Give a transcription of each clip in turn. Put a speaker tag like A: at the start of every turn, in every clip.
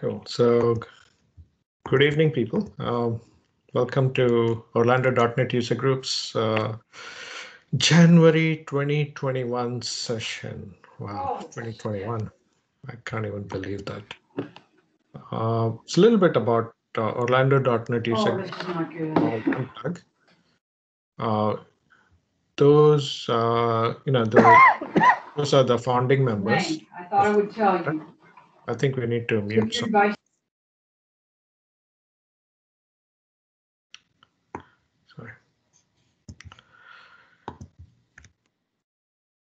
A: Cool. So, good evening, people. Um, welcome to Orlando.NET User Group's uh, January 2021 session. Wow, 2021. I can't even believe that. Uh, it's a little bit about uh, Orlando.NET User
B: Oh, is not good.
A: Group. Uh, those, uh, you know, the, those are the founding members.
B: Wayne, I thought I would tell you.
A: I think we need to mute some. Sorry.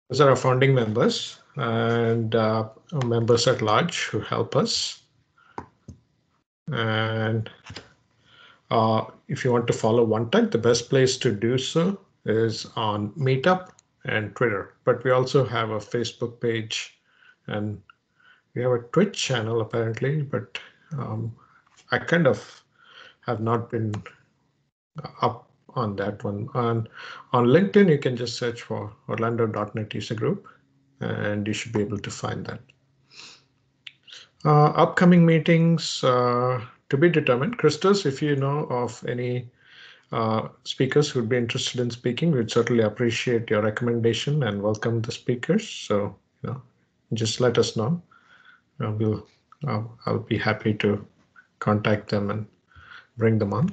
A: Those are our founding members and uh, members at large who help us. And uh, if you want to follow ONETUG, the best place to do so is on Meetup and Twitter. But we also have a Facebook page and we have a Twitch channel apparently, but um, I kind of have not been up on that one. On on LinkedIn, you can just search for Orlando.NET user group, and you should be able to find that. Uh, upcoming meetings uh, to be determined. Christos, if you know of any uh, speakers who'd be interested in speaking, we'd certainly appreciate your recommendation and welcome the speakers. So you know, just let us know. Uh, we'll uh, I'll be happy to contact them and bring them on.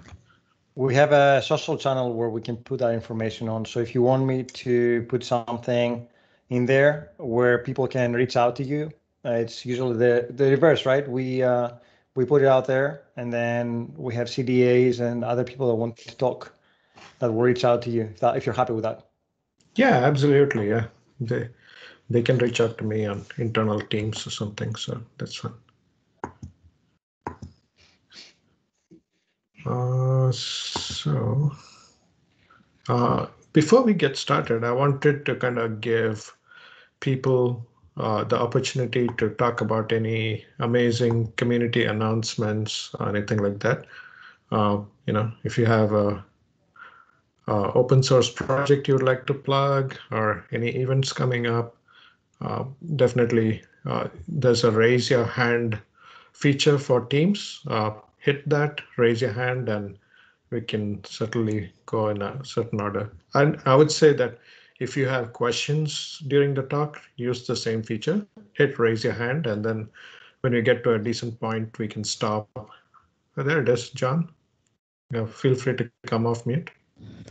C: We have a social channel where we can put that information on. So if you want me to put something in there where people can reach out to you, uh, it's usually the the reverse, right? We uh, we put it out there, and then we have CDAs and other people that want to talk that will reach out to you if, that, if you're happy with that.
A: Yeah, absolutely. Yeah, they they can reach out to me on internal teams or something. So that's fine. Uh, so uh, before we get started, I wanted to kind of give people uh, the opportunity to talk about any amazing community announcements or anything like that. Uh, you know, if you have a open source project you would like to plug or any events coming up, definitely uh, there's a raise your hand feature for Teams. Uh, hit that, raise your hand, and we can certainly go in a certain order. And I would say that if you have questions during the talk, use the same feature, hit raise your hand, and then when we get to a decent point, we can stop. There it is, John. Yeah, feel free to come off mute.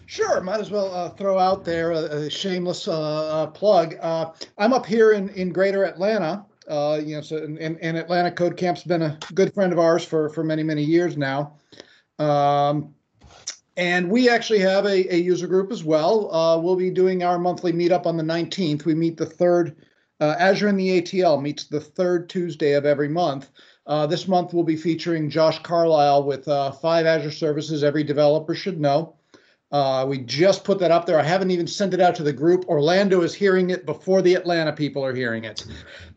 D: Sure, might as well uh, throw out there a, a shameless uh, uh, plug. Uh, I'm up here in, in Greater Atlanta. Uh, you know, so and, and Atlanta Code Camp's been a good friend of ours for for many many years now. Um, and we actually have a, a user group as well. Uh, we'll be doing our monthly meetup on the 19th. We meet the third. Azure in the ATL meets the third Tuesday of every month. This month we'll be featuring Josh Carlisle with five Azure services every developer should know. Uh, we just put that up there. I haven't even sent it out to the group. Orlando is hearing it before the Atlanta people are hearing it.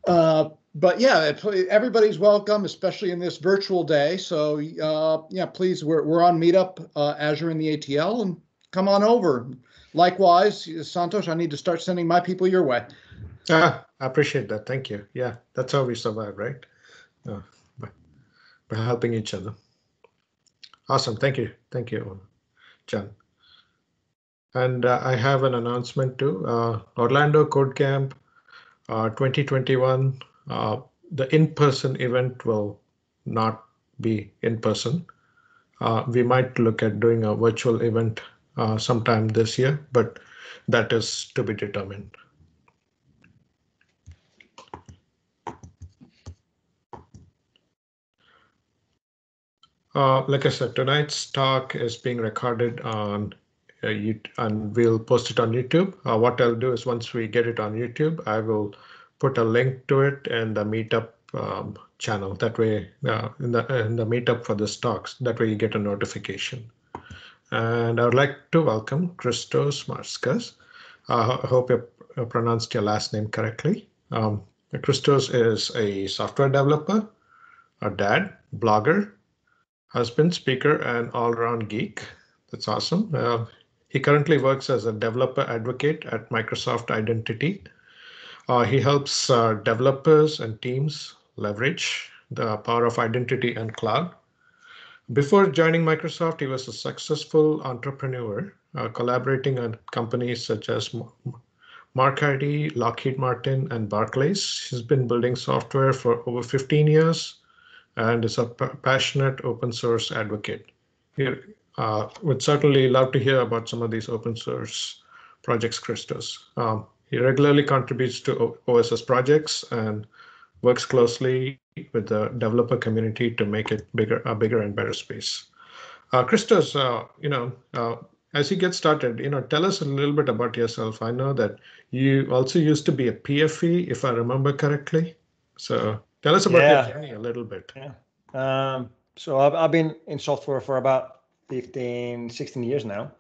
D: Uh, but yeah, everybody's welcome, especially in this virtual day. So uh, yeah, please, we're, we're on Meetup Azure in the ATL and come on over. Likewise, Santosh, I need to start sending my people your way.
A: Ah, I appreciate that. Thank you. Yeah, that's how we survive, right? Uh, by, by helping each other. Awesome. Thank you. Thank you, John. And uh, I have an announcement too. Uh, Orlando Code Camp uh, 2021. the in-person event will not be in person. we might look at doing a virtual event sometime this year, but that is to be determined. Uh, like I said, tonight's talk is being recorded on uh, you, and we'll post it on YouTube. Uh, what I'll do is once we get it on YouTube, I will put a link to it in the meetup um, channel. That way, uh, in the in the meetup for this talks, that way you get a notification. And I would like to welcome Christos Matskas. I hope you pronounced your last name correctly. Um, Christos is a software developer, a dad, blogger, husband, speaker, and all-around geek. That's awesome. Uh, he currently works as a developer advocate at Microsoft Identity. Uh, he helps uh, developers and teams leverage the power of identity and cloud. Before joining Microsoft, he was a successful entrepreneur, uh, collaborating on companies such as Mark MarkIT, Lockheed Martin, and Barclays. He's been building software for over 15 years and is a passionate open source advocate. He uh, would certainly love to hear about some of these open source projects, Christos. Um, he regularly contributes to OSS projects and works closely with the developer community to make it bigger, a bigger and better space. Uh, Christos, uh, you know, uh, as you get started, you know, tell us a little bit about yourself. I know that you also used to be a PFE, if I remember correctly. So tell us about yeah. your journey a little bit.
C: Yeah. Um, so I've, I've been in software for about 15, 16 years now.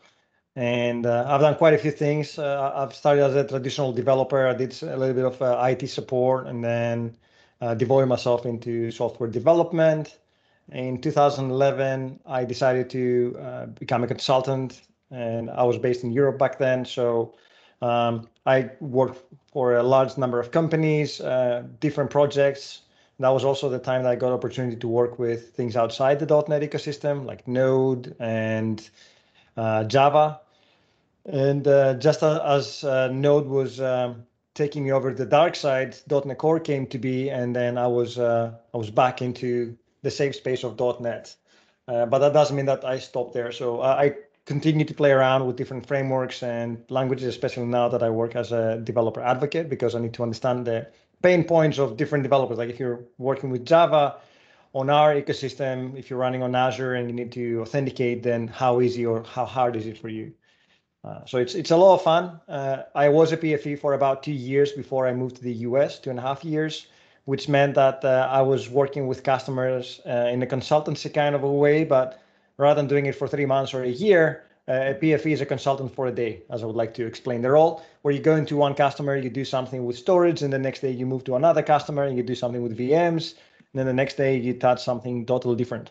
C: And uh, I've done quite a few things. Uh, I've started as a traditional developer. I did a little bit of uh, IT support and then uh, devoted myself into software development. In 2011, I decided to uh, become a consultant and I was based in Europe back then. So um, I worked for a large number of companies, uh, different projects. That was also the time that I got opportunity to work with things outside the .NET ecosystem, like Node and uh, Java. And uh, just as uh, Node was um, taking me over the dark side, .NET Core came to be, and then I was uh, I was back into the safe space of .NET. Uh, but that doesn't mean that I stopped there. So I continue to play around with different frameworks and languages, especially now that I work as a developer advocate, because I need to understand the pain points of different developers. Like if you're working with Java on our ecosystem, if you're running on Azure and you need to authenticate, then how easy or how hard is it for you? Uh, so it's it's a lot of fun. Uh, I was a PFE for about two years before I moved to the US, two and a half years, which meant that uh, I was working with customers uh, in a consultancy kind of a way, but rather than doing it for three months or a year, uh, a PFE is a consultant for a day, as I would like to explain the role, where you go into one customer, you do something with storage, and the next day you move to another customer and you do something with VMs, and then the next day you touch something totally different.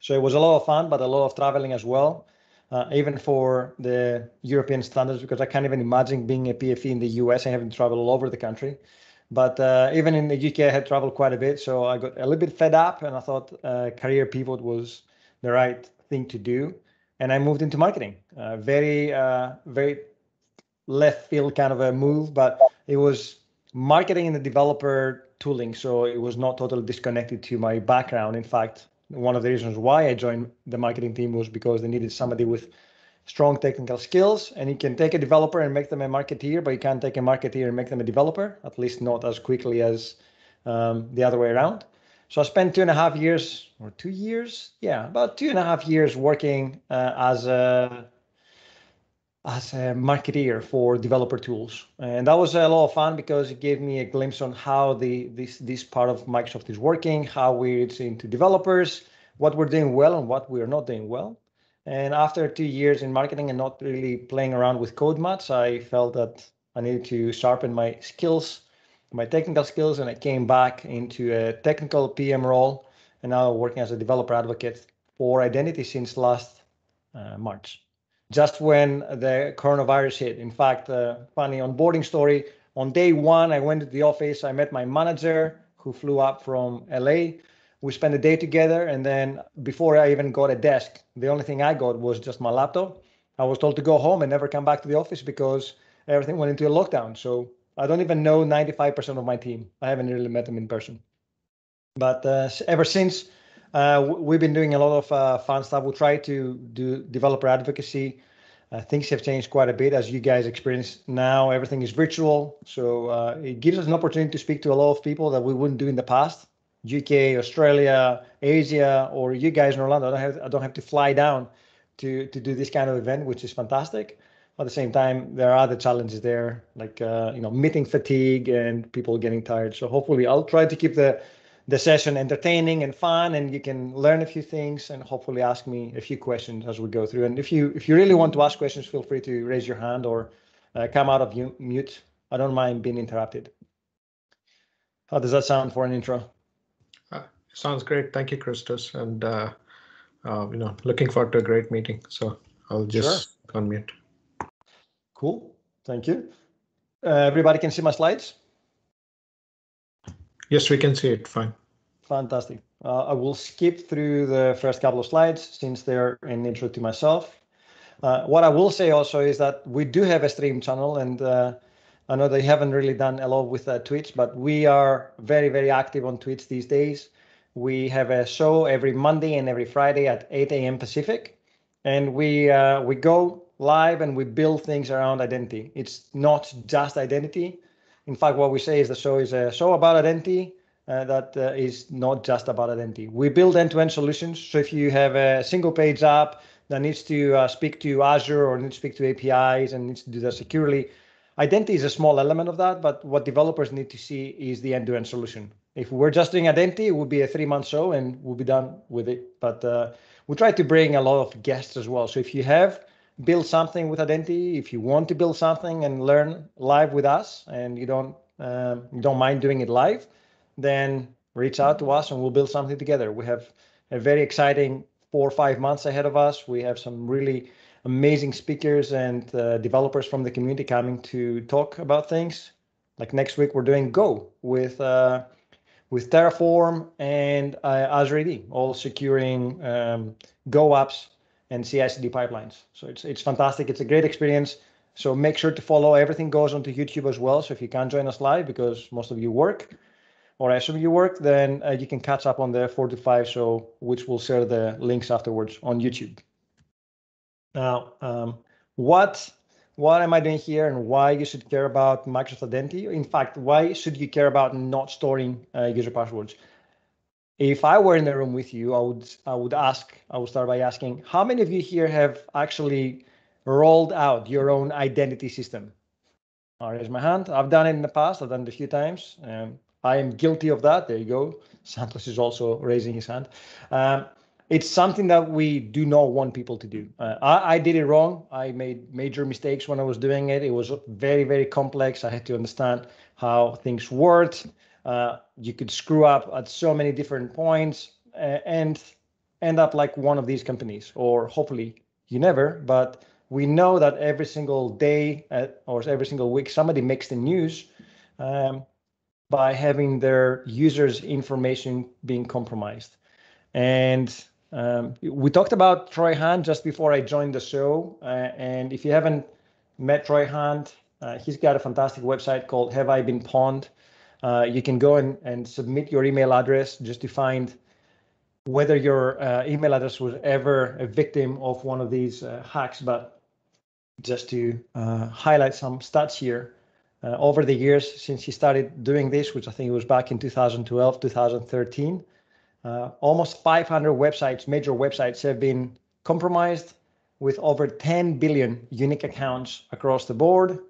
C: So it was a lot of fun, but a lot of traveling as well, uh, even for the European standards, because I can't even imagine being a PFE in the US. I haven't traveled all over the country. But uh, even in the UK, I had traveled quite a bit, so I got a little bit fed up, and I thought uh, career pivot was the right thing to do. And I moved into marketing. Uh, very, uh, very left field kind of a move, but it was marketing in the developer tooling. So it was not totally disconnected to my background. In fact, one of the reasons why I joined the marketing team was because they needed somebody with strong technical skills and you can take a developer and make them a marketeer but you can't take a marketeer and make them a developer at least not as quickly as um, the other way around so I spent two and a half years, or two years, yeah, about two and a half years working uh, as a as a marketeer for developer tools, and that was a lot of fun because it gave me a glimpse on how the this this part of Microsoft is working, how we're into developers, what we're doing well and what we're not doing well. And after two years in marketing and not really playing around with code much, I felt that I needed to sharpen my skills my technical skills and I came back into a technical PM role and now working as a developer advocate for identity since last uh, March. Just when the coronavirus hit. In fact, uh, funny onboarding story. On day one, I went to the office. I met my manager who flew up from LA. We spent a day together. And then before I even got a desk, the only thing I got was just my laptop. I was told to go home and never come back to the office because everything went into a lockdown. So I don't even know 95% of my team. I haven't really met them in person. But uh, ever since, uh, we've been doing a lot of uh, fun stuff. We try to do developer advocacy. Uh, things have changed quite a bit as you guys experience now. Everything is virtual. So uh, it gives us an opportunity to speak to a lot of people that we wouldn't do in the past. UK, Australia, Asia, or you guys in Orlando. I don't have, I don't have to fly down to, to do this kind of event, which is fantastic at the same time there are other challenges there like uh, you know meeting fatigue and people getting tired. So hopefully i'll try to keep the the session entertaining and fun and you can learn a few things and hopefully ask me a few questions as we go through. And if you if you really want to ask questions feel free to raise your hand or uh, come out of mute. I don't mind being interrupted. How does that sound for an intro?
A: Uh, sounds great. Thank you christos. And uh, uh, you know looking forward to a great meeting. So i'll just sure. unmute
C: Cool. Thank you. Uh, everybody can see my slides?
A: Yes, we can see it. Fine.
C: Fantastic. Uh, I will skip through the first couple of slides since they're an intro to myself. Uh, what I will say also is that we do have a stream channel, and uh, I know they haven't really done a lot with uh, Twitch, but we are very, very active on Twitch these days. We have a show every Monday and every Friday at 8 a.m. Pacific, and we uh, we go live and we build things around identity. It's not just identity. In fact, what we say is the show is a show about identity uh, that uh, is not just about identity. We build end-to-end solutions. So if you have a single page app that needs to uh, speak to Azure or needs to speak to APIs and needs to do that securely, identity is a small element of that. But what developers need to see is the end-to-end solution. If we're just doing identity, it would be a three-month show and we'll be done with it. But uh, we try to bring a lot of guests as well. So if you have built something with identity, if you want to build something and learn live with us, and you don't um, you don't mind doing it live, then reach out to us and we'll build something together. We have a very exciting four or five months ahead of us. We have some really amazing speakers and uh, developers from the community coming to talk about things. Like next week, we're doing Go with uh, with Terraform and uh, Azure AD, all securing um, Go apps and CI/CD pipelines. So it's it's fantastic. It's a great experience. So make sure to follow. Everything goes onto YouTube as well. So if you can't join us live because most of you work, or I assume you work, then uh, you can catch up on the four to five show, which will share the links afterwards on YouTube. Now, um, what what am I doing here, and why you should care about Microsoft Identity? In fact, why should you care about not storing uh, user passwords? If I were in the room with you, I would I would ask. I would start by asking, how many of you here have actually rolled out your own identity system? I'll raise my hand. I've done it in the past. I've done it a few times. Um, I am guilty of that. There you go. Santosh is also raising his hand. Um, it's something that we do not want people to do. Uh, I, I, did it wrong. I made major mistakes when I was doing it. It was very, very complex. I had to understand how things worked. Uh, you could screw up at so many different points and end up like one of these companies, or hopefully you never. But we know that every single day uh, or every single week, somebody makes the news. Um, by having their users' information being compromised. And um, we talked about Troy Hunt just before I joined the show. Uh, and if you haven't met Troy Hunt, uh, he's got a fantastic website called Have I Been Pwned? Uh, you can go and, and submit your email address just to find whether your uh, email address was ever a victim of one of these uh, hacks. But just to uh, highlight some stats here, uh, over the years since he started doing this, which I think was back in 2012, 2013, uh, almost 500 websites, major websites, have been compromised with over 10 billion unique accounts across the board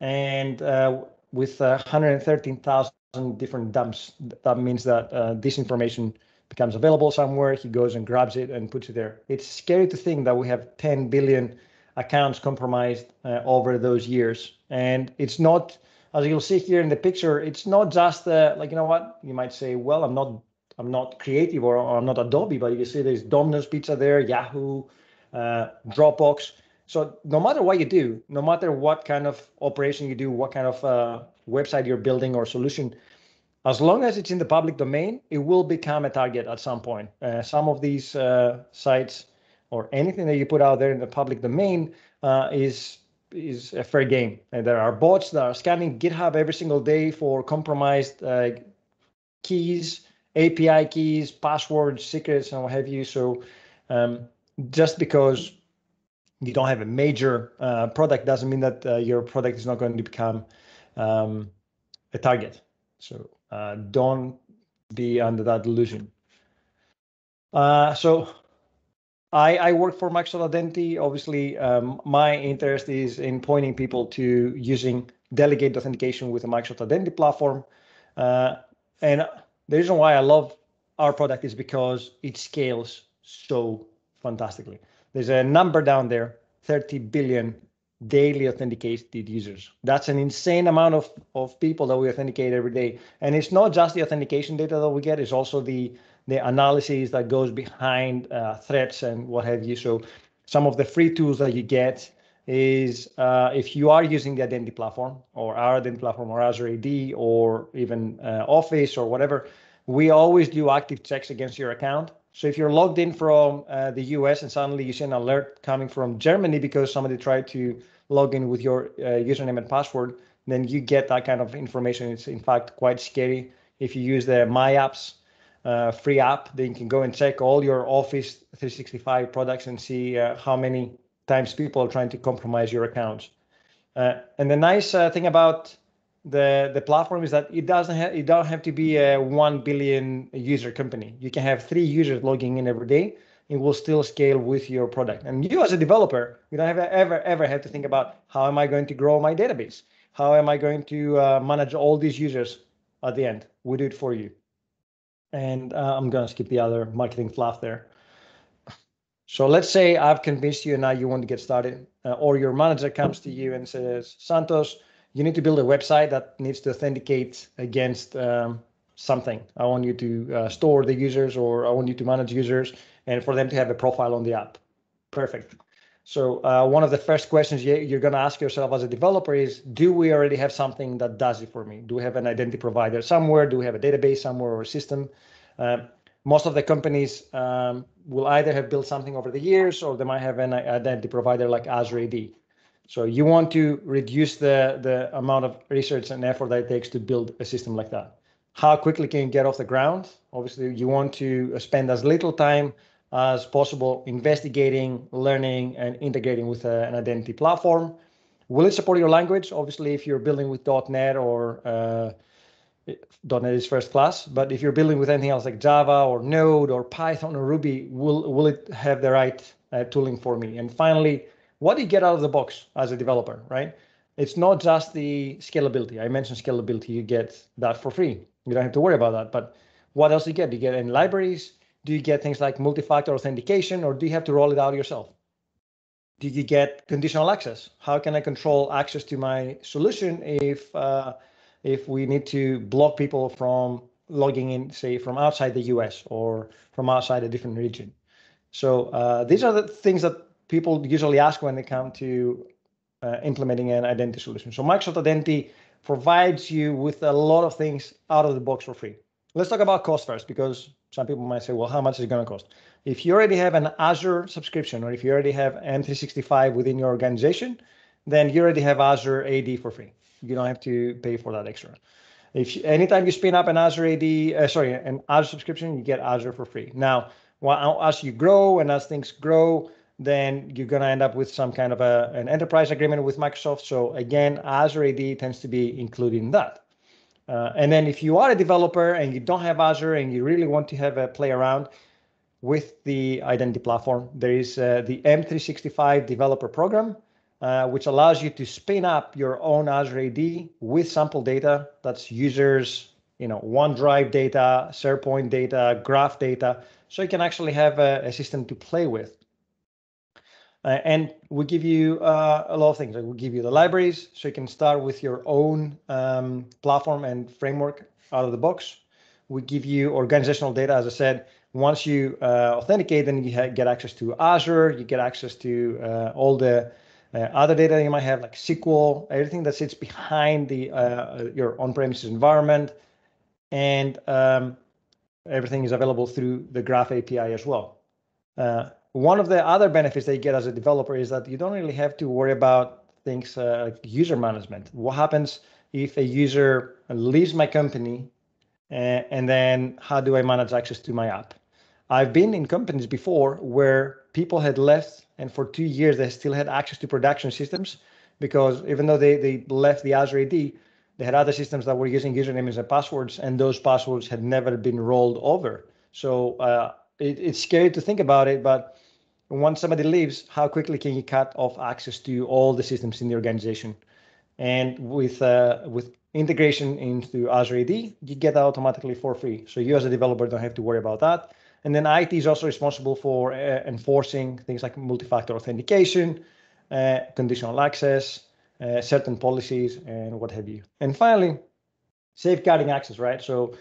C: and uh, with 113,000 different dumps. That means that uh, this information becomes available somewhere. He goes and grabs it and puts it there. It's scary to think that we have 10 billion accounts compromised uh, over those years. And it's not, as you'll see here in the picture, it's not just uh, like you know what you might say. Well, I'm not, I'm not creative or, or I'm not Adobe, but you see there's Domino's Pizza there, Yahoo, uh, Dropbox. So no matter what you do, no matter what kind of operation you do, what kind of uh, website you're building or solution, as long as it's in the public domain, it will become a target at some point. Uh, some of these uh, sites or anything that you put out there in the public domain uh, is is a fair game. And there are bots that are scanning GitHub every single day for compromised uh, keys, API keys, passwords, secrets, and what have you. So um, just because you don't have a major uh, product doesn't mean that uh, your product is not going to become um, a target. So uh, don't be under that delusion. Uh, so I, I work for Microsoft Identity. Obviously, um, my interest is in pointing people to using delegated authentication with the Microsoft Identity platform. Uh, and the reason why I love our product is because it scales so fantastically. There's a number down there 30 billion daily authenticated users. That's an insane amount of, of people that we authenticate every day. And it's not just the authentication data that we get, it's also the the analysis that goes behind uh, threats and what have you. So some of the free tools that you get is uh, if you are using the identity platform or our identity platform or Azure AD or even uh, Office or whatever, we always do active checks against your account. So if you're logged in from uh, the US and suddenly you see an alert coming from Germany because somebody tried to log in with your uh, username and password, then you get that kind of information. It's in fact quite scary. If you use the My Apps uh, free app, then you can go and check all your Office 365 products and see uh, how many times people are trying to compromise your accounts. Uh, and the nice uh, thing about the the platform is that it doesn't have it don't have to be a one billion user company. You can have three users logging in every day. It will still scale with your product. And you as a developer, you don't have ever ever have to think about how am I going to grow my database? How am I going to uh, manage all these users at the end? We do it for you. And uh, I'm gonna skip the other marketing fluff there. So let's say I've convinced you and now you want to get started, uh, or your manager comes to you and says, Santosh, you need to build a website that needs to authenticate against um, something. I want you to uh, store the users or I want you to manage users and for them to have a profile on the app. Perfect. So uh, one of the first questions you're going to ask yourself as a developer is, do we already have something that does it for me? Do we have an identity provider somewhere? Do we have a database somewhere or a system? Uh, most of the companies um, will either have built something over the years or they might have an identity provider like Azure AD. So you want to reduce the, the amount of research and effort that it takes to build a system like that. How quickly can you get off the ground? Obviously, you want to spend as little time as possible investigating, learning, and integrating with a, an identity platform. Will it support your language? Obviously, if you're building with .NET or uh, .NET is first class, but if you're building with anything else like Java or Node or Python or Ruby, will will it have the right uh, tooling for me? And finally, what do you get out of the box as a developer, right? It's not just the scalability. I mentioned scalability. You get that for free. You don't have to worry about that. But what else do you get? Do you get any libraries? Do you get things like multi-factor authentication, or do you have to roll it out yourself? Do you get conditional access? How can I control access to my solution if uh, if we need to block people from logging in, say, from outside the US or from outside a different region? So uh, these are the things that people usually ask when they come to uh, implementing an identity solution. So Microsoft Identity provides you with a lot of things out of the box for free. Let's talk about cost first, because some people might say, well, how much is it going to cost? If you already have an Azure subscription, or if you already have M365 within your organization, then you already have Azure AD for free. You don't have to pay for that extra. If you, anytime you spin up an Azure AD, uh, sorry, an Azure subscription, you get Azure for free. Now, well, as you grow and as things grow, then you're going to end up with some kind of a, an enterprise agreement with Microsoft. So again, Azure AD tends to be including that. Uh, and then if you are a developer and you don't have Azure and you really want to have a play around with the identity platform, there is uh, the M365 developer program, uh, which allows you to spin up your own Azure AD with sample data. That's users, you know, OneDrive data, SharePoint data, graph data. So you can actually have a, a system to play with. Uh, and we give you uh, a lot of things. Like we give you the libraries, so you can start with your own um, platform and framework out of the box. We give you organizational data, as I said. Once you uh, authenticate, then you get access to Azure. You get access to uh, all the uh, other data you might have, like SQL, everything that sits behind the uh, your on-premises environment, and um, everything is available through the Graph API as well. One of the other benefits that you get as a developer is that you don't really have to worry about things uh, like user management. What happens if a user leaves my company uh, and then how do I manage access to my app? I've been in companies before where people had left and for two years they still had access to production systems because even though they, they left the Azure AD, they had other systems that were using usernames and passwords and those passwords had never been rolled over. So uh, it, it's scary to think about it, but once somebody leaves, how quickly can you cut off access to all the systems in the organization? And with uh, with integration into Azure AD, you get that automatically for free. So you as a developer don't have to worry about that. And then IT is also responsible for uh, enforcing things like multi-factor authentication, uh, conditional access, uh, certain policies, and what have you. And finally, safeguarding access, right? So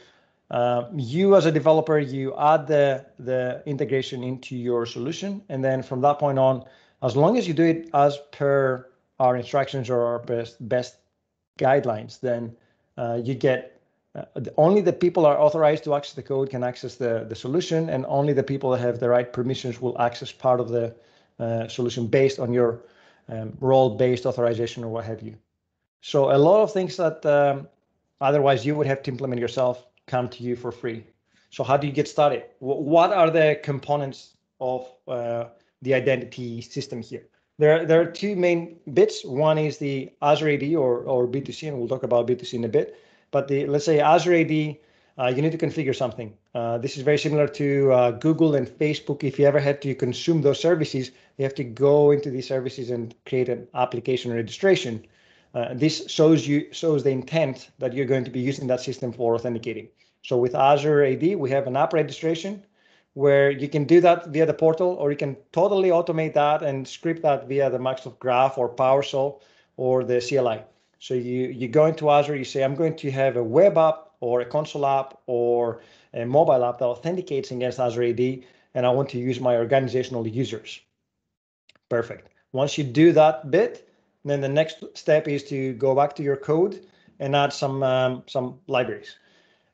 C: uh, you as a developer, you add the, the integration into your solution. And then from that point on, as long as you do it as per our instructions or our best, best guidelines, then uh, you get uh, only the people are authorized to access the code can access the, the solution, and only the people that have the right permissions will access part of the uh, solution based on your um, role-based authorization or what have you. So a lot of things that um, otherwise you would have to implement yourself come to you for free. So how do you get started? What are the components of uh, the identity system here? There, there are two main bits. One is the Azure AD or, or B2C, and we'll talk about B2C in a bit. But the let's say Azure AD, uh, you need to configure something. Uh, this is very similar to uh, Google and Facebook. If you ever had to consume those services, you have to go into these services and create an application registration. Uh, this shows you shows the intent that you're going to be using that system for authenticating. So with Azure AD, we have an app registration where you can do that via the portal, or you can totally automate that and script that via the Microsoft Graph or PowerShell or the CLI. So you you go into Azure, you say, I'm going to have a web app or a console app or a mobile app that authenticates against Azure AD, and I want to use my organizational users. Perfect. Once you do that bit, then the next step is to go back to your code and add some um, some libraries.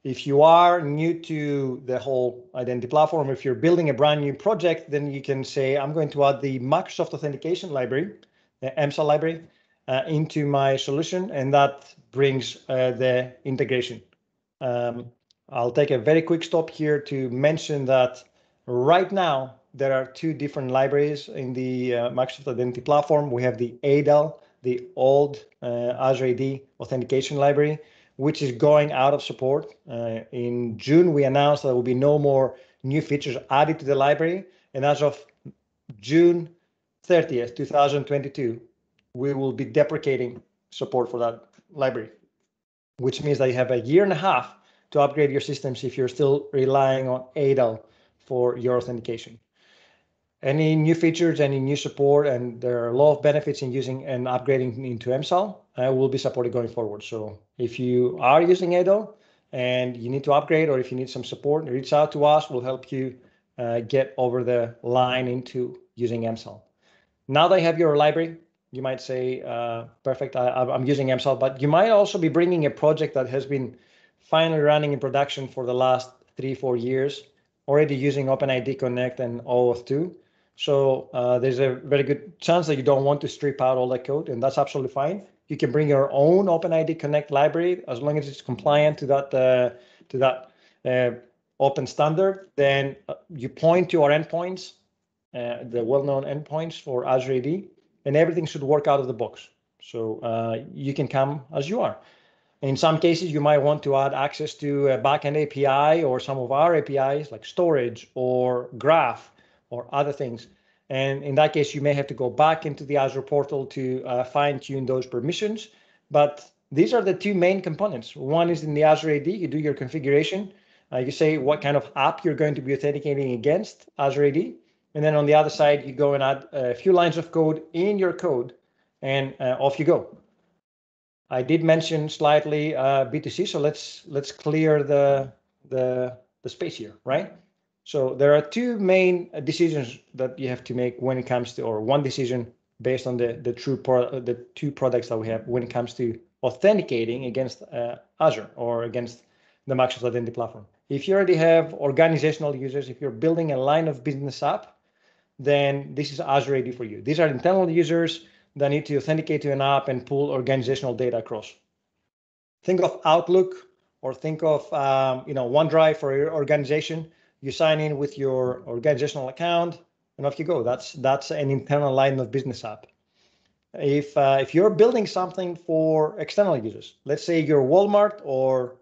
C: If you are new to the whole identity platform, if you're building a brand new project, then you can say, I'm going to add the Microsoft Authentication Library, the MSAL library, uh, into my solution, and that brings uh, the integration. Um, I'll take a very quick stop here to mention that right now, there are two different libraries in the uh, Microsoft Identity Platform. We have the ADAL, the old uh, Azure AD Authentication Library, which is going out of support. Uh, in June, we announced that there will be no more new features added to the library. And as of June 30th, 2022, we will be deprecating support for that library, which means that you have a year and a half to upgrade your systems if you're still relying on ADAL for your authentication any new features, any new support, and there are a lot of benefits in using and upgrading into MSAL uh, will be supported going forward. So if you are using ADAL and you need to upgrade or if you need some support, reach out to us. We'll help you uh, get over the line into using MSAL. Now that you have your library, you might say, uh, perfect, I, am using MSAL, but you might also be bringing a project that has been finally running in production for the last three, four years, already using OpenID Connect and OAuth 2 so uh, there's a very good chance that you don't want to strip out all that code, and that's absolutely fine. You can bring your own OpenID Connect library as long as it's compliant to that uh, to that uh, open standard. Then uh, you point to our endpoints, uh, the well-known endpoints for Azure AD, and everything should work out of the box. So uh, you can come as you are. In some cases, you might want to add access to a backend API or some of our APIs like storage or graph or other things. And in that case, you may have to go back into the Azure portal to uh, fine tune those permissions. But these are the two main components. One is in the Azure AD, you do your configuration. Uh, you say what kind of app you're going to be authenticating against Azure AD. And then on the other side, you go and add a few lines of code in your code and uh, off you go. I did mention slightly uh, B2C, so let's let's clear the the the space here, right? So there are two main decisions that you have to make when it comes to, or one decision based on the the true pro, the two products that we have when it comes to authenticating against uh, Azure or against the Microsoft Identity Platform. If you already have organizational users, if you're building a line of business app, then this is Azure AD for you. These are internal users that need to authenticate to an app and pull organizational data across. Think of Outlook or think of um, you know OneDrive for your organization you sign in with your organizational account and off you go. That's that's an internal line of business app. If uh, if you're building something for external users, let's say you're Walmart or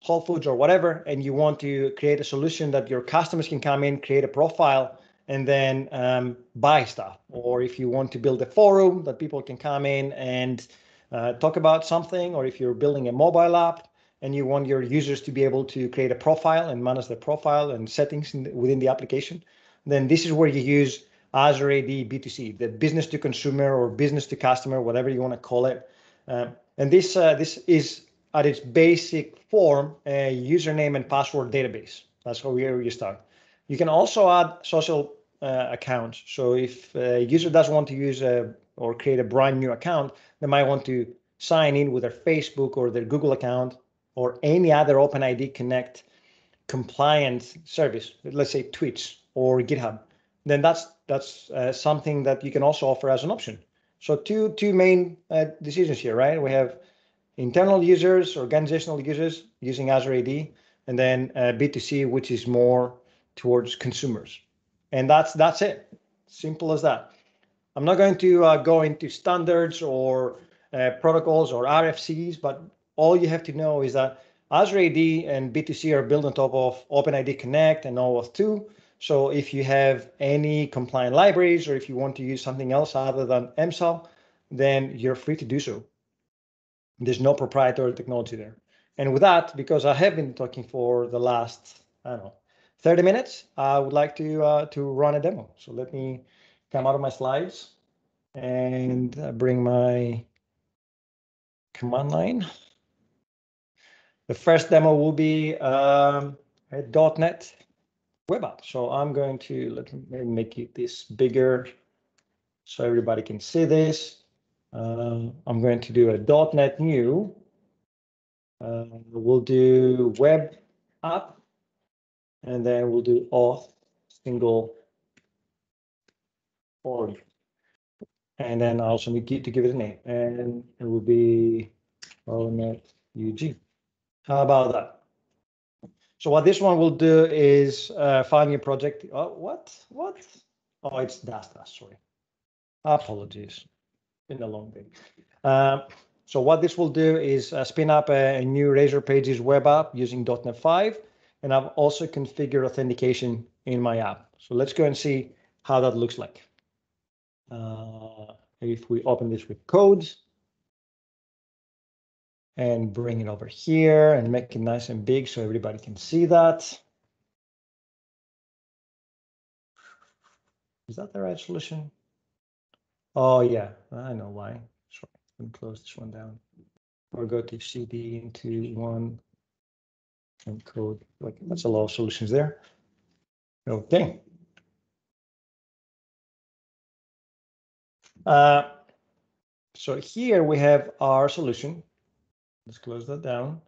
C: Whole Foods or whatever, and you want to create a solution that your customers can come in, create a profile, and then um, buy stuff. Or if you want to build a forum that people can come in and uh, talk about something, or if you're building a mobile app, and you want your users to be able to create a profile and manage their profile and settings the, within the application, then this is where you use Azure AD B2C, the business to consumer or business to customer, whatever you want to call it. Um, and this uh, this is at its basic form a username and password database. That's where you start. You can also add social uh, accounts. So if a user does want to use a or create a brand new account, they might want to sign in with their Facebook or their Google account or any other OpenID Connect compliant service, let's say Twitch or GitHub, then that's that's uh, something that you can also offer as an option. So two two main uh, decisions here, right? We have internal users, organizational users using Azure AD, and then uh, B2C, which is more towards consumers. And that's that's it. Simple as that. I'm not going to uh, go into standards or uh, protocols or RFCs, but all you have to know is that Azure AD and B2C are built on top of OpenID Connect and OAuth 2. So if you have any compliant libraries or if you want to use something else other than MSAL, then you're free to do so. There's no proprietary technology there. And with that, because I have been talking for the last, I don't know, 30 minutes, I would like to uh, to run a demo. So let me come out of my slides and uh, bring my command line. The first demo will be um, .NET web app. So I'm going to let me make it this bigger so everybody can see this. Uh, I'm going to do a .NET new. Uh, we'll do web app, and then we'll do auth single org. And then I also need to give it a name, and it will be .NET UG. How about that? So what this one will do is uh, find your project. Oh, what? What? Oh, it's Dasta, sorry. Apologies. Been a long day. Um, so what this will do is uh, spin up a, a, new Razor Pages web app using .NET 5, and I've also configured authentication in my app. So let's go and see how that looks like. Uh, if we open this with codes, and bring it over here and make it nice and big so everybody can see that. Is that the right solution? Oh yeah, I know why. Sorry, let me close this one down. Or go to CD into one and code. Like that's a lot of solutions there. Okay. Uh, so here we have our solution Let's close that down.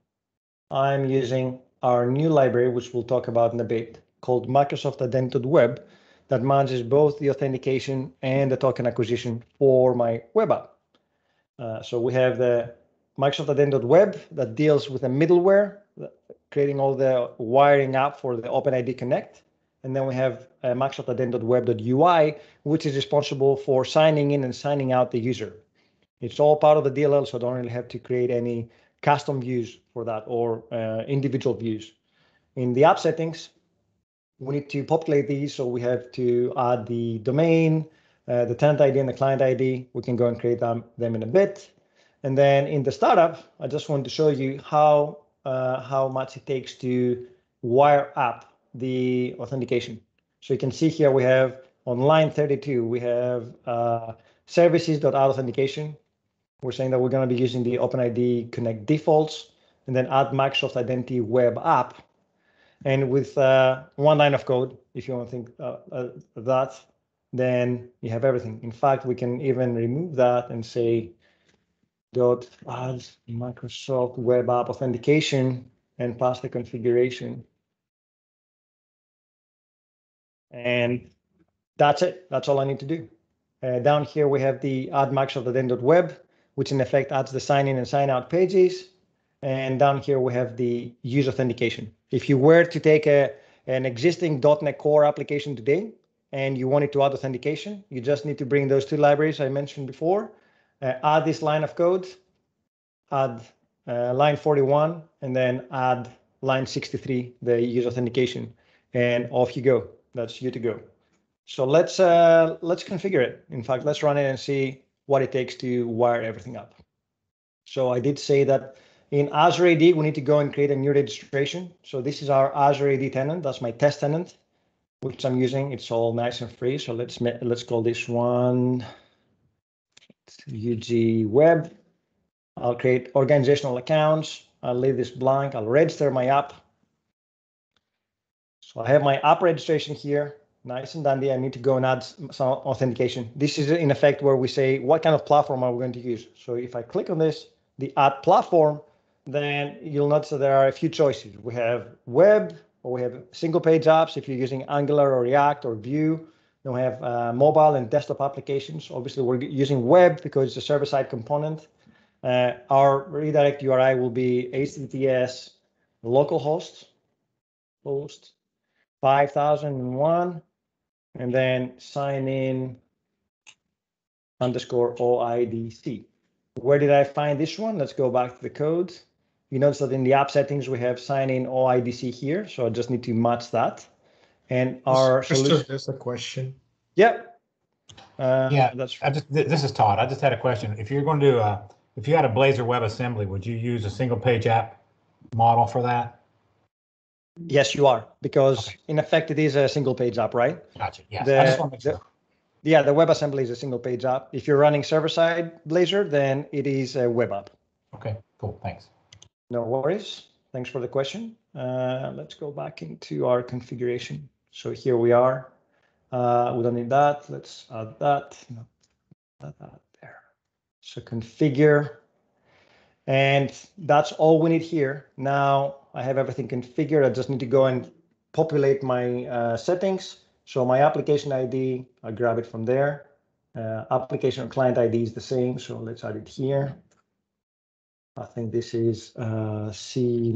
C: I'm using our new library, which we'll talk about in a bit, called Microsoft Identity Web, that manages both the authentication and the token acquisition for my web app. Uh, so we have the Microsoft Identity Web that deals with the middleware, creating all the wiring up for the OpenID Connect. And then we have uh, Microsoft Identity Web.UI, which is responsible for signing in and signing out the user. It's all part of the DLL, so I don't really have to create any custom views for that or uh, individual views. In the app settings, we need to populate these. So we have to add the domain, uh, the tenant ID and the client ID. We can go and create them, them in a bit. And then in the startup, I just want to show you how uh, how much it takes to wire up the authentication. So you can see here we have on line 32, we have uh, services.authentication we're saying that we're going to be using the OpenID Connect defaults and then add Microsoft Identity Web App. And with uh, one line of code, if you want to think uh, uh, that, then you have everything. In fact, we can even remove that and say dot add Microsoft Web App authentication and pass the configuration. And that's it. That's all I need to do. Uh, down here, we have the add Microsoft Web which in effect adds the sign in and sign out pages. And down here we have the user authentication. If you were to take a, an existing .NET Core application today and you wanted to add authentication, you just need to bring those two libraries I mentioned before, uh, add this line of code, add uh, line 41, and then add line 63, the user authentication, and off you go. That's you to go. So let's uh, let's configure it. In fact, let's run it and see what it takes to wire everything up. So I did say that in Azure AD, we need to go and create a new registration. So this is our Azure AD tenant. That's my test tenant, which I'm using. It's all nice and free. So let's let's call this one UG Web. I'll create organizational accounts. I'll leave this blank. I'll register my app. So I have my app registration here. Nice and dandy. I need to go and add some authentication. This is in effect where we say what kind of platform are we going to use. So if I click on this, the add platform, then you'll notice that there are a few choices. We have web, or we have single page apps if you're using Angular or React or Vue. Then we have uh, mobile and desktop applications. Obviously, we're using web because it's a server-side component. Uh, our redirect URI will be HTTPS localhost host 5001 and then sign in underscore OIDC. Where did I find this one? Let's go back to the code. You notice that in the app settings, we have sign in OIDC here. So I just need to match that. And our
A: Christos,
C: solution,
A: there's a question.
C: yep. Uh,
E: Yeah,
C: that's
E: I just, th- this is Todd. I just had a question. If you're going to, uh, if you had a Blazor WebAssembly, would you use a single page app model for that?
C: Yes, you are because
E: Okay.
C: in effect it is a single page app, right?
E: Gotcha. Yes.
C: The-
E: I just want to make
C: the- Yeah, the WebAssembly is a single page app. If you're running server side Blazor, then it is a web app.
E: Okay, cool. Thanks.
C: No worries. Thanks for the question. Uh, let's go back into our configuration. So here we are. Uh, we don't need that. Let's add that. No, add that there. So configure. And that's all we need here. Now I have everything configured. I just need to go and populate my uh, settings. So my application ID, I grab it from there. Uh, application or client ID is the same. So let's add it here. I think this is uh, C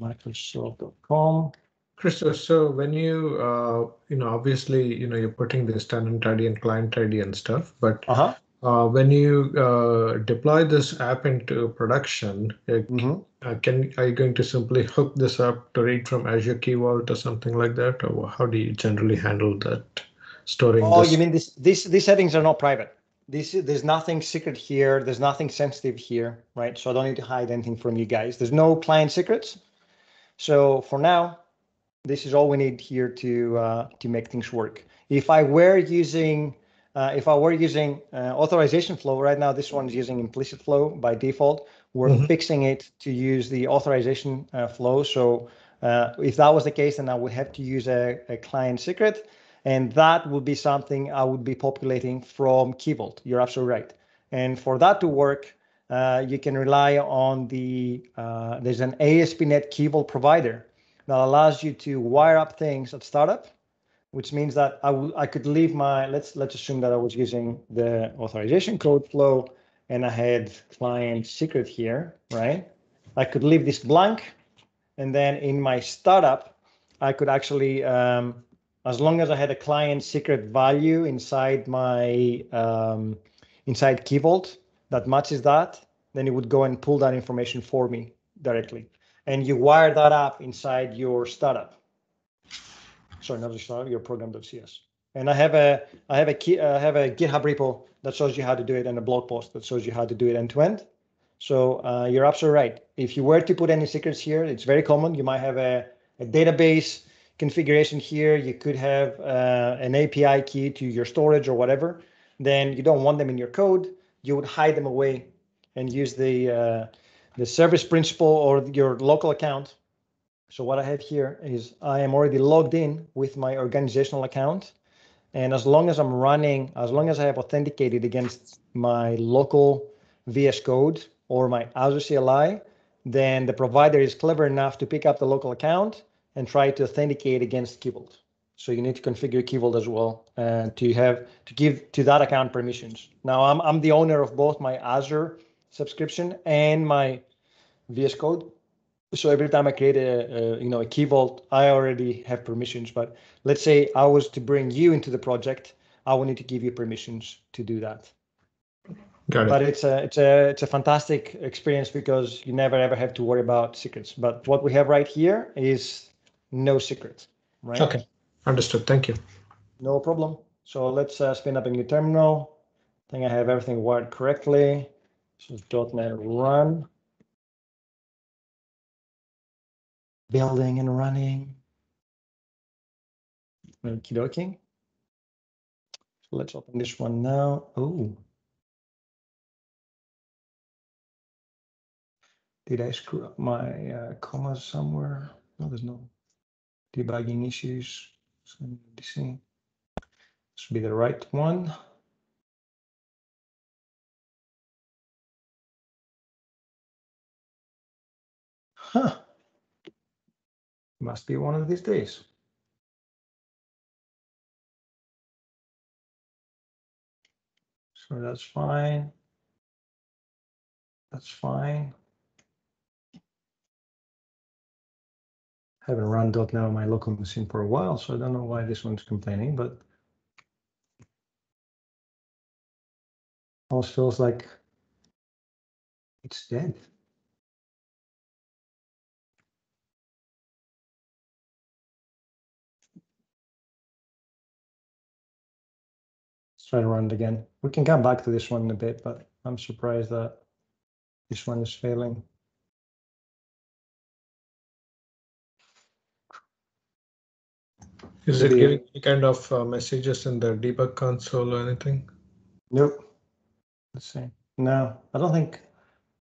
C: Microsoft.com.
A: Christos, so when you, uh, you know, obviously, you know, you're putting this tenant ID and client ID and stuff, but
C: Uh-huh.
A: Uh, when you uh, deploy this app into production,
C: Mhm.
A: uh, can are you going to simply hook this up to read from Azure Key Vault or something like that, or how do you generally handle that? Storing
C: Oh,
A: this.
C: you mean this, this, these settings are not private. This, there's nothing secret here. There's nothing sensitive here, right? So I don't need to hide anything from you guys. There's no client secrets. So for now, this is all we need here to uh, to make things work. If I were using uh, if I were using uh, authorization flow right now, this one is using implicit flow by default. We're
A: Mhm.
C: fixing it to use the authorization uh, flow. So uh, if that was the case, then I would have to use a, a client secret, and that would be something I would be populating from Key Vault. You're absolutely right. And for that to work, uh, you can rely on the uh, there's an ASP.NET Key Vault provider that allows you to wire up things at startup, which means that I I could leave my let's let's assume that I was using the authorization code flow and I had client secret here, right? I could leave this blank, and then in my startup, I could actually um, as long as I had a client secret value inside my um, inside Key Vault that matches that, then it would go and pull that information for me directly and you wire that up inside your startup. Sorry, not startup, your program.cs. And I have a I have a key, I have a GitHub repo that shows you how to do it and a blog post that shows you how to do it end to end. So uh, you're absolutely right. If you were to put any secrets here, it's very common. You might have a, a database configuration here. You could have uh, an API key to your storage or whatever. Then you don't want them in your code. You would hide them away and use the uh, the service principal or your local account. So what I have here is I am already logged in with my organizational account. And as long as I'm running, as long as I have authenticated against my local VS Code or my Azure CLI, then the provider is clever enough to pick up the local account and try to authenticate against Key Vault. So you need to configure Key Vault as well uh, to have to give to that account permissions. Now I'm I'm the owner of both my Azure subscription and my VS Code. So every time I create a, a you know a Key Vault, I already have permissions. But let's say I was to bring you into the project, I will need to give you permissions to do that.
A: Got it.
C: But it's a it's a it's a fantastic experience because you never ever have to worry about secrets. But what we have right here is no secrets, right?
A: Okay, understood. Thank you.
C: No problem. So let's uh, spin up a new terminal. I think I have everything wired correctly. So .NET run. building and running. Okie dokie. Let's open this one now. Oh. Did I screw up my uh, comma somewhere? No, there's no debugging issues. So this should be the right one. Huh. Must be one of these days. So that's fine. That's fine. Haven't run dot on my local machine for a while, so I don't know why this one's complaining, but almost feels like it's dead. Try to run it again. We can come back to this one in a bit, but I'm surprised that this one is failing.
A: Is it giving any kind of uh, messages in the debug console or anything?
C: Nope. Let's see. No, I don't think.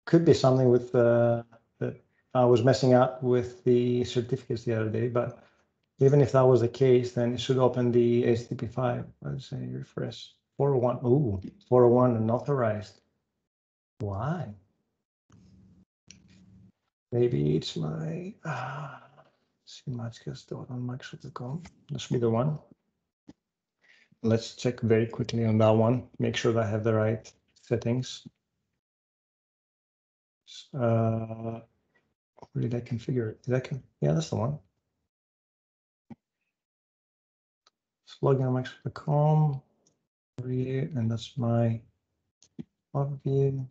C: Could be something with uh, that I was messing up with the certificates the other day, but even if that was the case, then it should open the HTTPS. Let's say refresh 401. Ooh, 401 unauthorized. Why? Maybe it's my ah, on Microsoft.com. This should be the one. Let's check very quickly on that one. Make sure that I have the right settings. Uh, where did I configure it? Did I can, yeah, that's the one. Log in on Microsoft.com. Read, and that's my overview.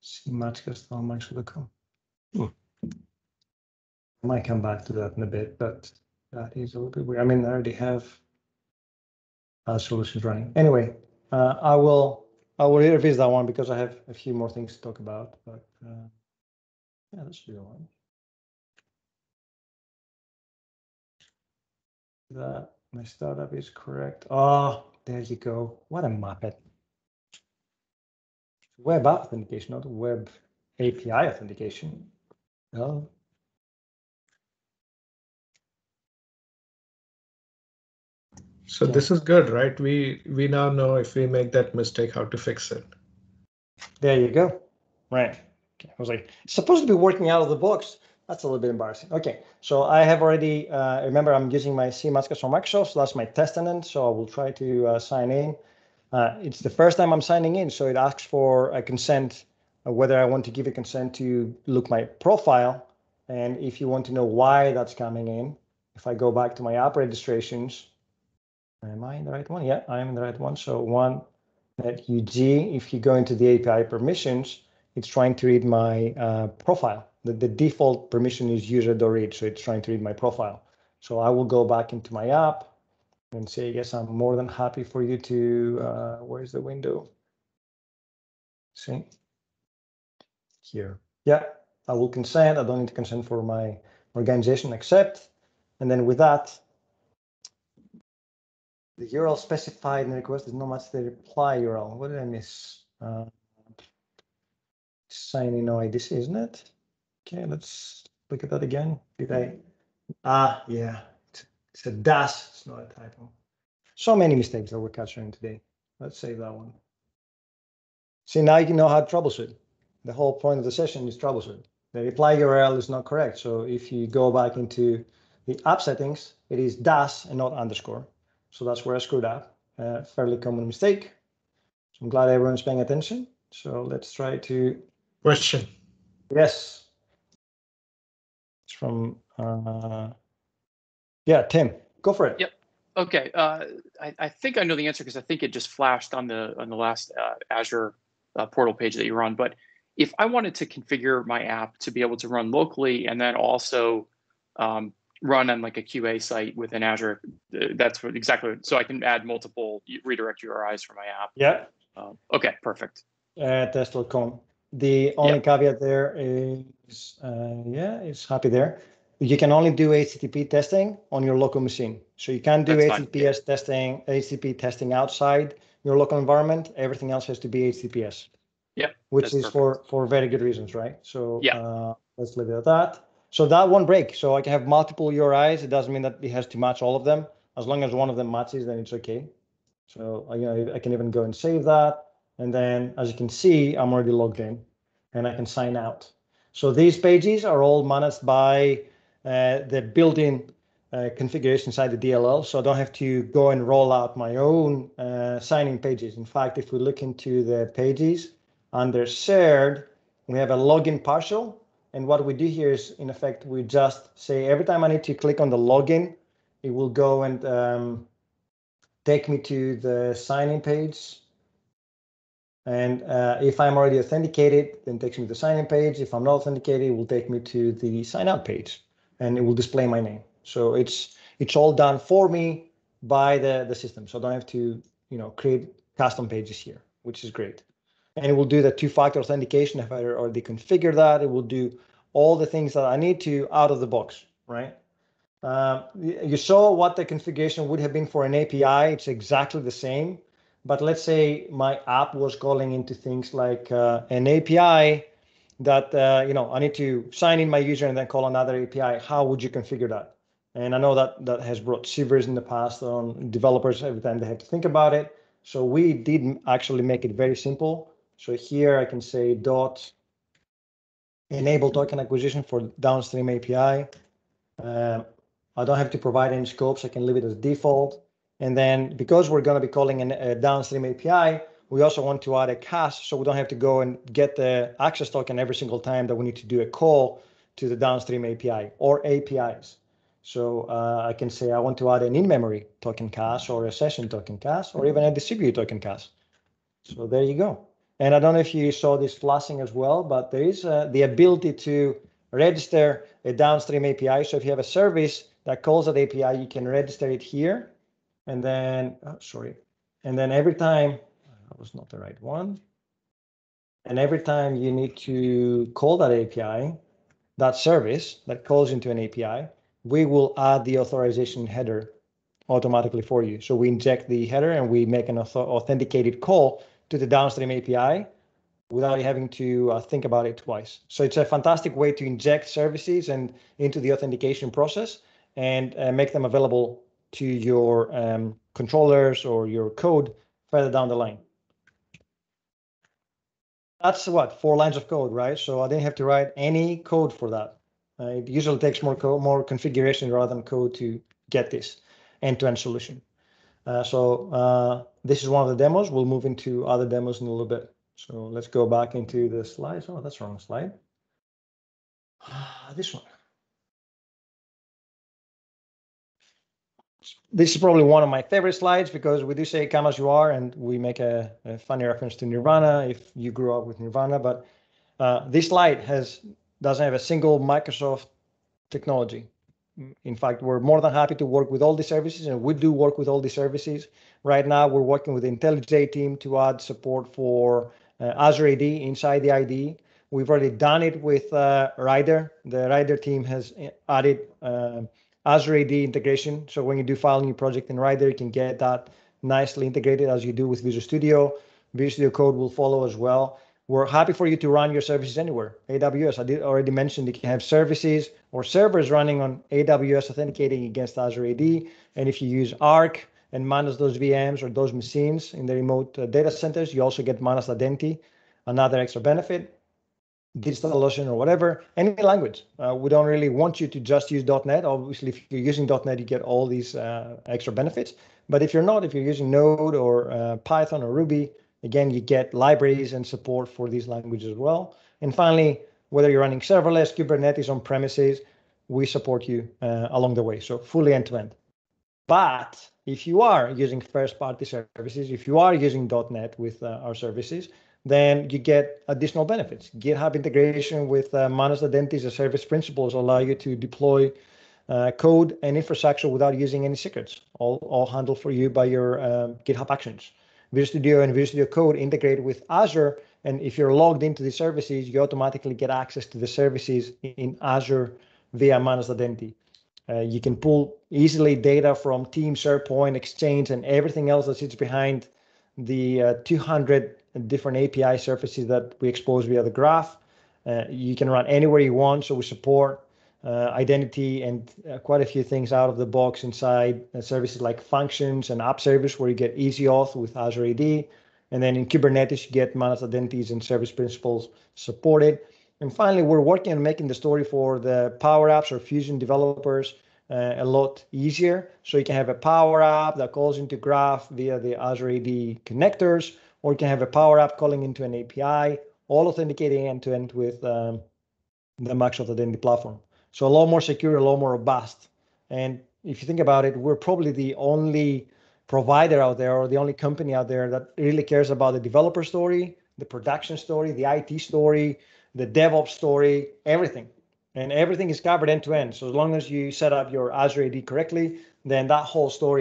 C: See Matskas on Microsoft.com. Hmm. I might come back to that in a bit, but that is a little bit weird. I mean, I already have uh, solutions running. Anyway, uh, I will I will revisit that one because I have a few more things to talk about. But uh, yeah, that should be the one. That my startup is correct. Oh, there you go. What a muppet. Web app authentication, not web API authentication. Oh,
A: So
C: Yeah.
A: this is good, right? We we now know if we make that mistake, how to fix it.
C: There you go. Right. I was like, it's supposed to be working out of the box. That's a little bit embarrassing. Okay. So I have already, uh, remember I'm using my CMatskas from Microsoft. So that's my test tenant. So I will try to uh, sign in. Uh, it's the first time I'm signing in. So it asks for a consent, uh, whether I want to give a consent to look my profile. And if you want to know why that's coming in, if I go back to my app registrations, am I in the right one? Yeah, I am in the right one. So one at UG, if you go into the API permissions, it's trying to read my uh, profile. The, the default permission is user.read, so it's trying to read my profile. So I will go back into my app and say, yes, I'm more than happy for you to, uh, where's the window? See? Here. Yeah, I will consent. I don't need to consent for my organization, accept. And then with that, the URL specified in the request is not much the reply URL. What did I miss? Uh, sign in isn't it? Okay, let's look at that again. Did I? Ah, yeah, it's, it's a dash. It's not a typo. So many mistakes that we're capturing today. Let's save that one. See, now you know how to troubleshoot. The whole point of the session is troubleshoot. The reply URL is not correct. So if you go back into the app settings, it is dash and not underscore. So that's where I screwed up. Uh, fairly common mistake. So I'm glad everyone's paying attention. So let's try to,
A: Question.
C: yes. It's from, uh, yeah, Tim, go for it.
F: Yep. Okay, uh, I, I think I know the answer because I think it just flashed on the on the last uh, Azure uh, portal page that you're on. But if I wanted to configure my app to be able to run locally and then also um, run on like a QA site within Azure, uh, that's what exactly. So I can add multiple redirect URIs for my app.
C: Yeah,
F: Um, okay, perfect.
C: uh, test.com. The only caveat there is, uh, yeah, it's happy there. You can only do HTTP testing on your local machine. So you can't do
F: That's fine,
C: HTTPS testing, HTTP testing outside your local environment. Everything else has to be HTTPS.
F: Yeah,
C: Which is for, for very good reasons, right? So
F: Yeah.
C: uh, let's leave it at that. So that won't break. So I can have multiple URIs. It doesn't mean that it has to match all of them. As long as one of them matches, then it's okay. So I, you know, I can even go and save that. And then as you can see, I'm already logged in and I can sign out. So these pages are all managed by uh, the built-in uh, configuration inside the DLL. So I don't have to go and roll out my own uh, signing pages. In fact, if we look into the pages under shared, we have a login partial. And what we do here is, in effect, we just say every time I need to click on the login, it will go and um, take me to the signing page. And uh, if I'm already authenticated, then it takes me to the sign-in page. If I'm not authenticated, it will take me to the sign out page and it will display my name. So it's it's all done for me by the, the system. So I don't have to, you know, create custom pages here, which is great. And it will do the two-factor authentication if I already configure that. It will do all the things that I need to out of the box, right? Um, you saw what the configuration would have been for an API. It's exactly the same. But let's say my app was calling into things like uh, an API that, uh, you know, I need to sign in my user and then call another API. How would you configure that? And I know that that has brought shivers in the past on developers every time they have to think about it. So we did actually make it very simple. So here I can say dot enable token acquisition for downstream API. Uh, I don't have to provide any scopes. I can leave it as default. And then because we're going to be calling an, a downstream API, we also want to add a cache so we don't have to go and get the access token every single time that we need to do a call to the downstream API or APIs. So uh, I can say I want to add an in-memory token cache or a session token cache or even a distributed token cache. So there you go. And I don't know if you saw this flashing as well, but there is uh, the ability to register a downstream API. So if you have a service that calls that API, you can register it here and then, oh, sorry, and then every time, that was not the right one. And every time you need to call that API, that service that calls into an API, we will add the authorization header automatically for you. So we inject the header and we make an authenticated call to the downstream API without having to uh, think about it twice. So it's a fantastic way to inject services and into the authentication process and uh, make them available to your um, controllers or your code further down the line. That's what four lines of code, right? So I didn't have to write any code for that. Uh, it usually takes more code, more configuration rather than code to get this end-to-end solution. Uh, so uh, this is one of the demos. We'll move into other demos in a little bit. So let's go back into the slides. Oh, that's wrong slide. this one. This is probably one of my favorite slides because we do say come as you are and we make a, a funny reference to nirvana if you grew up with nirvana but uh, this slide has doesn't have a single microsoft technology. In fact we're more than happy to work with all the services and we do work with all the services. Right now we're working with the IntelliJ team to add support for uh, azure ad inside the ide we've already done it with uh, rider the rider team has added uh, Azure AD integration. So when you do file new project in Rider, you can get that nicely integrated as you do with Visual Studio. Visual Studio Code will follow as well. We're happy for you to run your services anywhere. AWS, I did already mention you can have services or servers running on AWS authenticating against Azure AD. And if you use Arc and manage those VMs or those machines in the remote uh, data centers, you also get managed identity, another extra benefit. DigitalOcean or whatever, any language. Uh, we don't really want you to just use .NET. Obviously, if you're using .NET, you get all these uh, extra benefits. But if you're not, if you're using Node or uh, Python or Ruby, again, you get libraries and support for these languages as well. And finally, whether you're running serverless, Kubernetes on premises, we support you uh, along the way. So fully end-to-end. But if you are using first-party services, if you are using .NET with uh, our services, then you get additional benefits. GitHub integration with uh, managed identities as service principals allow you to deploy uh, code and infrastructure without using any secrets, all, all handled for you by your um, GitHub Actions. Visual Studio and Visual Studio Code integrate with Azure, and if you're logged into the services, you automatically get access to the services in Azure via managed identity. Uh, you can pull easily data from Teams, SharePoint, Exchange, and everything else that sits behind the uh, 200 different API surfaces that we expose via the graph. Uh, you can run anywhere you want, so we support uh, identity and uh, quite a few things out of the box inside uh, services like functions and app service where you get easy auth with Azure AD. And then in Kubernetes, you get managed identities and service principals supported. And finally, we're working on making the story for the Power Apps or Fusion developers uh, a lot easier. So you can have a Power App that calls into Graph via the Azure AD connectors, or you can have a Power App calling into an API, all authenticating end to end with um, the Microsoft Identity Platform. So a lot more secure, a lot more robust. And if you think about it, we're probably the only provider out there or the only company out there that really cares about the developer story, the production story, the IT story, the DevOps story, everything. And everything is covered end to end. So as long as you set up your Azure AD correctly, then that whole story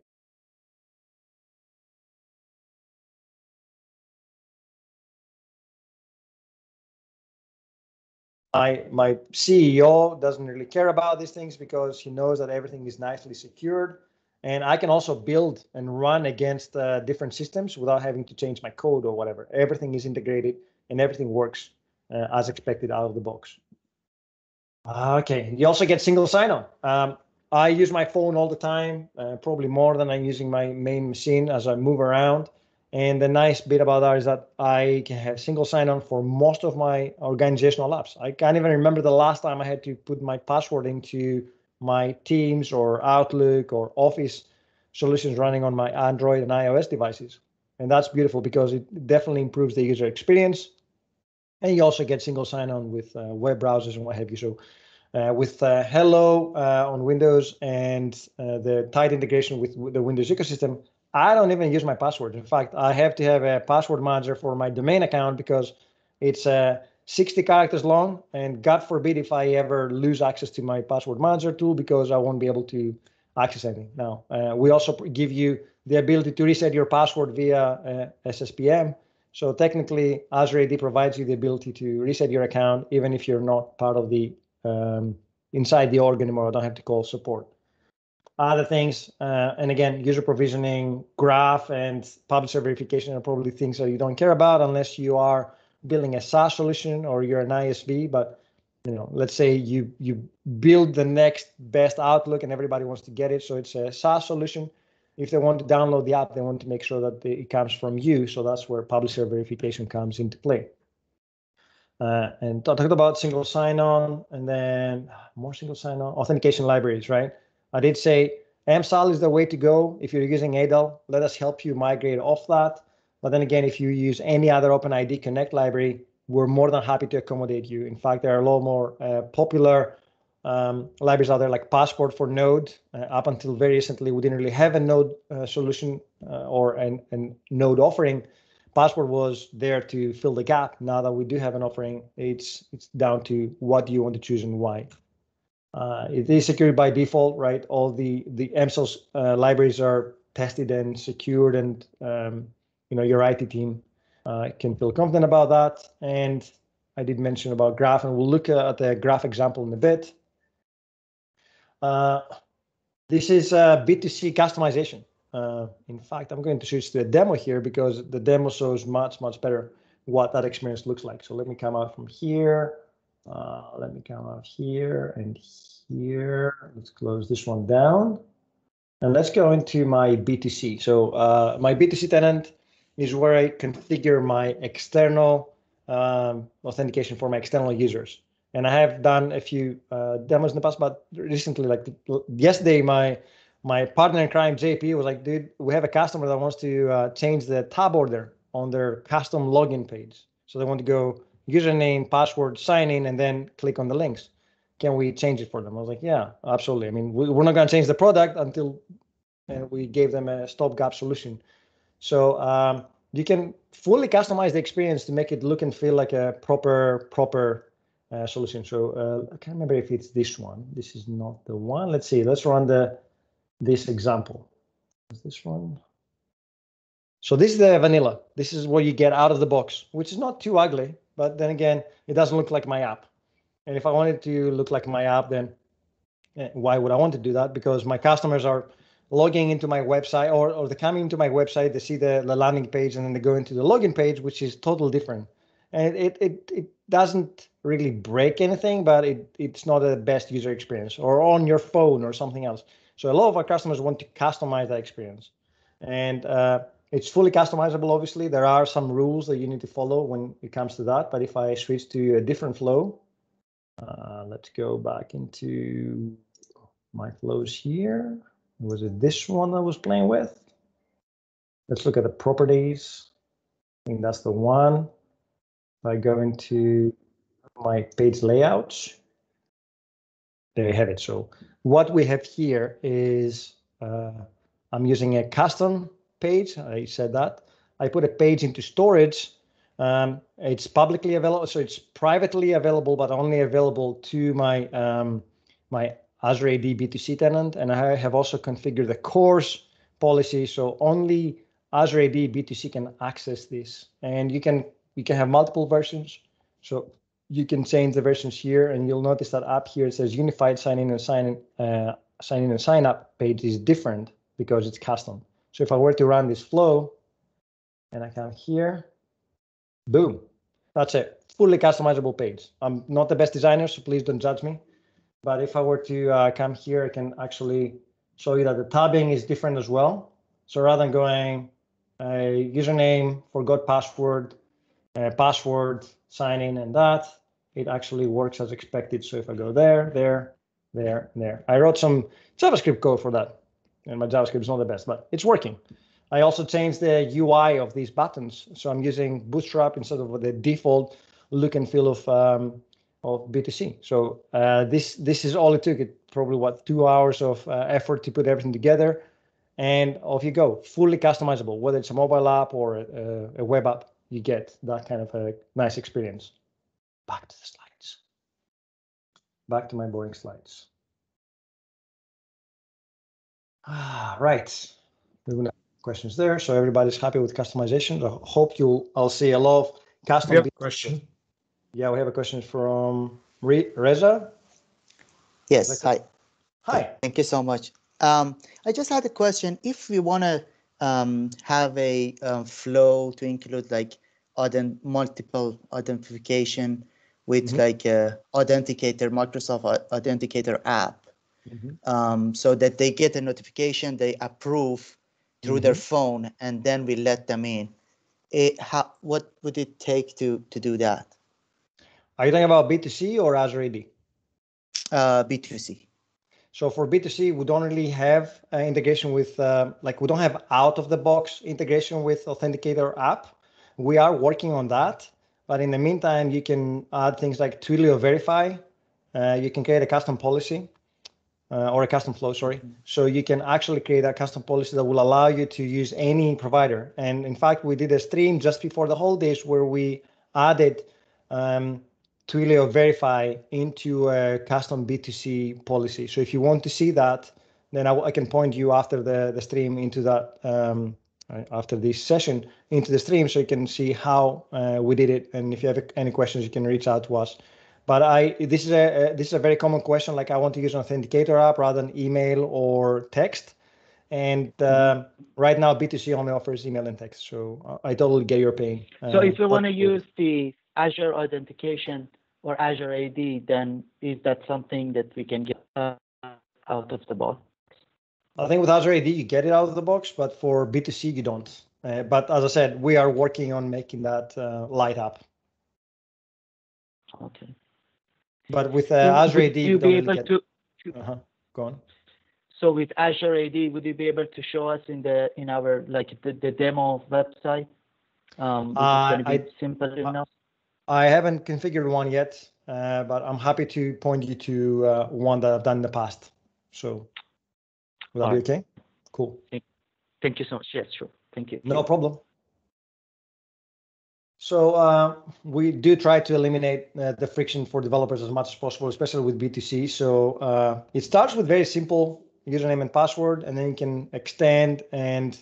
C: my my CEO doesn't really care about these things because he knows that everything is nicely secured, and I can also build and run against uh, different systems without having to change my code or whatever. Everything is integrated and everything works uh, as expected out of the box. Okay, you also get single sign-on. Um, I use my phone all the time, uh, probably more than I'm using my main machine as I move around. And the nice bit about that is that I can have single sign-on for most of my organizational apps. I can't even remember the last time I had to put my password into my Teams or Outlook or Office solutions running on my Android and iOS devices. And that's beautiful because it definitely improves the user experience. And you also get single sign-on with uh, web browsers and what have you. So uh, with uh, Hello uh, on Windows and uh, the tight integration with the Windows ecosystem, I don't even use my password. In fact, I have to have a password manager for my domain account because it's uh, 60 characters long. And God forbid if I ever lose access to my password manager tool because I won't be able to access anything. Now, uh, we also give you the ability to reset your password via uh, SSPM. So technically, Azure AD provides you the ability to reset your account even if you're not part of the um, inside the org anymore. I don't have to call support other things. Uh, and again, user provisioning, graph, and publisher verification are probably things that you don't care about unless you are building a SaaS solution or you're an ISV. But you know, let's say you you build the next best Outlook and everybody wants to get it, so it's a SaaS solution. If they want to download the app, they want to make sure that it comes from you. So that's where publisher verification comes into play. Uh, and I talked about single sign-on, and then more single sign-on authentication libraries, right? I did say MSAL is the way to go. If you're using ADAL, let us help you migrate off that. But then again, if you use any other OpenID Connect library, we're more than happy to accommodate you. In fact, there are a lot more uh, popular um, libraries out there like Passport for Node. Uh, up until very recently, we didn't really have a Node uh, solution uh, or an, an Node offering. Passport was there to fill the gap. Now that we do have an offering, it's it's down to what you want to choose and why. Uh, it is secured by default, right? All the the MSAL uh, libraries are tested and secured, and um, you know your IT team uh, can feel confident about that. And I did mention about graph, and we'll look at the graph example in a bit. Uh, this is B2C customization. Uh, in fact, I'm going to switch to a demo here because the demo shows much, much better what that experience looks like. So let me come out from here. Uh, let me come out here and here. Let's close this one down. And let's go into my B2C. So uh, my B2C tenant is where I configure my external um, authentication for my external users. And I have done a few uh, demos in the past, but recently, like yesterday, my my partner in crime, JP, was like, dude, we have a customer that wants to uh, change the tab order on their custom login page. So they want to go username, password, sign in, and then click on the links. Can we change it for them? I was like, yeah, absolutely. I mean, we, are not going to change the product until and we gave them a stopgap solution. So um, you can fully customize the experience to make it look and feel like a proper proper uh, solution. So uh, I can't remember if it's this one. This is not the one. Let's see. Let's run the this example. Is this one? So this is the vanilla. This is what you get out of the box, which is not too ugly. But then again, it doesn't look like my app. And if I wanted to look like my app, then eh, why would I want to do that? Because my customers are logging into my website or, or they're coming into my website, they see the, the landing page and then they go into the login page, which is totally different. And it, it, it doesn't really break anything, but it, it's not the best user experience or on your phone or something else. So a lot of our customers want to customize that experience. And uh, It's fully customizable, obviously. There are some rules that you need to follow when it comes to that. But if I switch to a different flow, uh, let's go back into my flows here. Was it this one I was playing with? Let's look at the properties. I think that's the one. If I go into my page layouts, there you have it. So what we have here is uh, I'm using a custom page. I said that. I put a page into storage. Um, it's publicly available, so it's privately available, but only available to my um, my Azure AD B2C tenant. And I have also configured the course policy, so only Azure AD B2C can access this. And you can you can have multiple versions. So you can change the versions here, and you'll notice that up here it says unified sign in and sign in, uh, sign in and sign up page is different because it's custom. So if I were to run this flow, and I come here, boom, that's a fully customizable page. I'm not the best designer, so please don't judge me. But if I were to uh, come here, I can actually show you that the tabbing is different as well. So rather than going a username, forgot password, uh, password, sign in and that, it actually works as expected. So if I go there, there, there, there, I wrote some JavaScript code for that. And my JavaScript is not the best, but it's working. I also changed the UI of these buttons. So I'm using Bootstrap instead of the default look and feel of um, of B2C. So uh, this this is all it took. It probably what two hours of uh, effort to put everything together, and off you go, fully customizable. Whether it's a mobile app or a, a web app, you get that kind of a nice experience. Back to the slides. Back to my boring slides. Ah, right. Moving on. Questions there. So everybody's happy with customization. I hope you. I'll see a lot of custom.
A: We have a question.
C: Yeah, we have a question from Re- Reza.
G: Yes, hi.
C: Hi.
G: Thank you so much. Um, I just had a question. If we want to um, have a um, flow to include like authen- multiple identification with
C: Mhm.
G: like a authenticator, Microsoft Authenticator app,
C: Mhm.
G: um, so that they get a notification, they approve through their phone, and then we let them in. It, how, what would it take to to do that?
C: Are you talking about B2C or Azure AD?
G: Uh, B2C.
C: So for B2C, we don't really have uh, integration with, uh, like we don't have out of the box integration with Authenticator app. We are working on that. But in the meantime, you can add things like Twilio Verify. Uh, you can create a custom policy uh, or a custom flow, sorry. So you can actually create a custom policy that will allow you to use any provider. And in fact, we did a stream just before the holidays where we added um, Twilio Verify into a custom B2C policy. So if you want to see that, then I, I can point you after the, the stream into that, um, after this session, into the stream so you can see how uh, we did it. And if you have any questions, you can reach out to us. But I this is a, this is a very common question. Like I want to use an authenticator app rather than email or text. And um, right now, B2C only offers email and text. So uh, I totally get your pain.
H: So
C: Uh,
H: if you want to use the Azure authentication or Azure AD, then is that something that we can get uh, out of the box?
C: I think with Azure AD, you get it out of the box, but for B2C, you don't. Uh, but as I said, we are working on making that uh, light up.
H: Okay.
C: But with uh, Azure AD,
H: you
C: you
H: be
C: don't
H: able
C: really get.
H: to?
C: Uh-huh. Go on.
H: So with Azure AD, would you be able to show us in the in our like the, the demo website? Um,
C: Uh,
H: it going to be
C: I-
H: simple enough?
C: I haven't configured one yet, uh, but I'm happy to point you to uh, one that I've done in the past. So will that be okay? Cool.
H: Thank you so much. Yes, sure. Thank you.
C: No problem. So uh, we do try to eliminate uh, the friction for developers as much as possible, especially with B2C. So uh, it starts with very simple username and password, and then you can extend and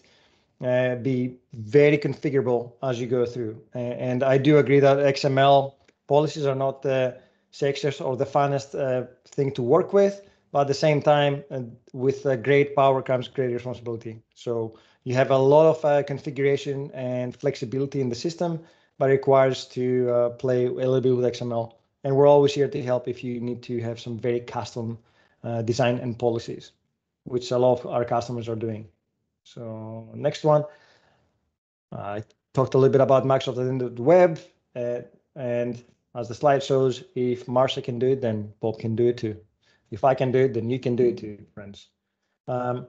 C: uh, be very configurable as you go through. And I do agree that XML policies are not the sexiest or the funnest uh, thing to work with, but at the same time, uh, with great power comes great responsibility. So you have a lot of configuration and flexibility in the system, but requires to uh, play a little bit with XML. And we're always here to help if you need to have some very custom uh, design and policies, which a lot of our customers are doing. So next one. I talked a little bit about Microsoft Identity Web, uh, and as the slide shows, if Marcia can do it, then Bob can do it too. If I can do it, then you can do it too, friends. Um,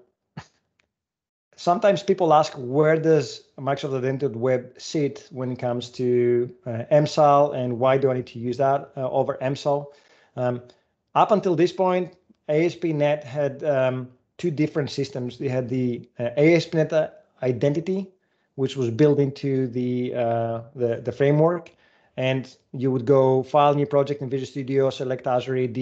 C: sometimes people ask where does Microsoft Identity Web sit when it comes to uh, MSAL and why do I need to use that uh, over MSAL? Um, up until this point, ASP.NET had um, two different systems. They had the uh, ASP.NET identity, which was built into the, uh, the, the framework, and you would go file new project in Visual Studio, select Azure AD,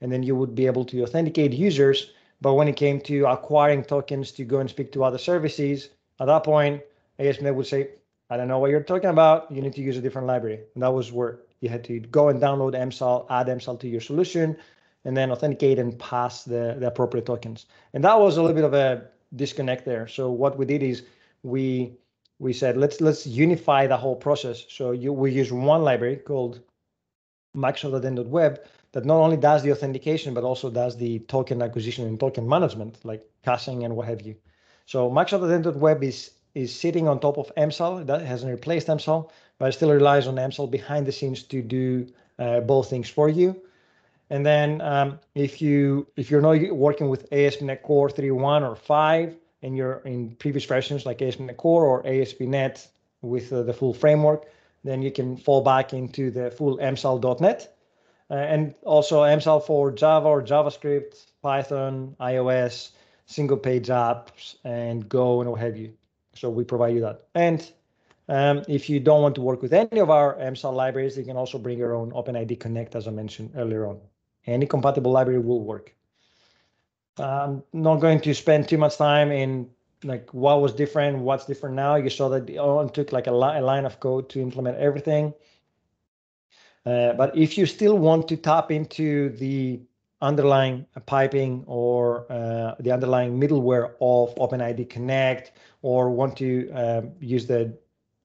C: and then you would be able to authenticate users but when it came to acquiring tokens to go and speak to other services, at that point, ASP.NET would say, I don't know what you're talking about. You need to use a different library. And that was where you had to go and download MSAL, add MSAL to your solution, and then authenticate and pass the, the appropriate tokens. And that was a little bit of a disconnect there. So what we did is we we said let's let's unify the whole process. So you we use one library called Microsoft Web that not only does the authentication, but also does the token acquisition and token management, like caching and what have you. So Microsoft Identity Web is is sitting on top of MSAL. That hasn't replaced MSAL, but it still relies on MSAL behind the scenes to do uh, both things for you. And then um, if you if you're not working with ASP.NET Core 3.1 or 5, and you're in previous versions like ASP.NET Core or ASP.NET with uh, the full framework, then you can fall back into the full MSAL.NET uh, and also MSAL for Java or JavaScript, Python, iOS, single page apps, and Go and what have you. So we provide you that. And um, if you don't want to work with any of our MSAL libraries, you can also bring your own OpenID Connect, as I mentioned earlier on. Any compatible library will work. I'm not going to spend too much time in like what was different, what's different now. You saw that it took like a, li a line of code to implement everything. Uh, but if you still want to tap into the underlying piping or uh, the underlying middleware of OpenID Connect or want to um, use the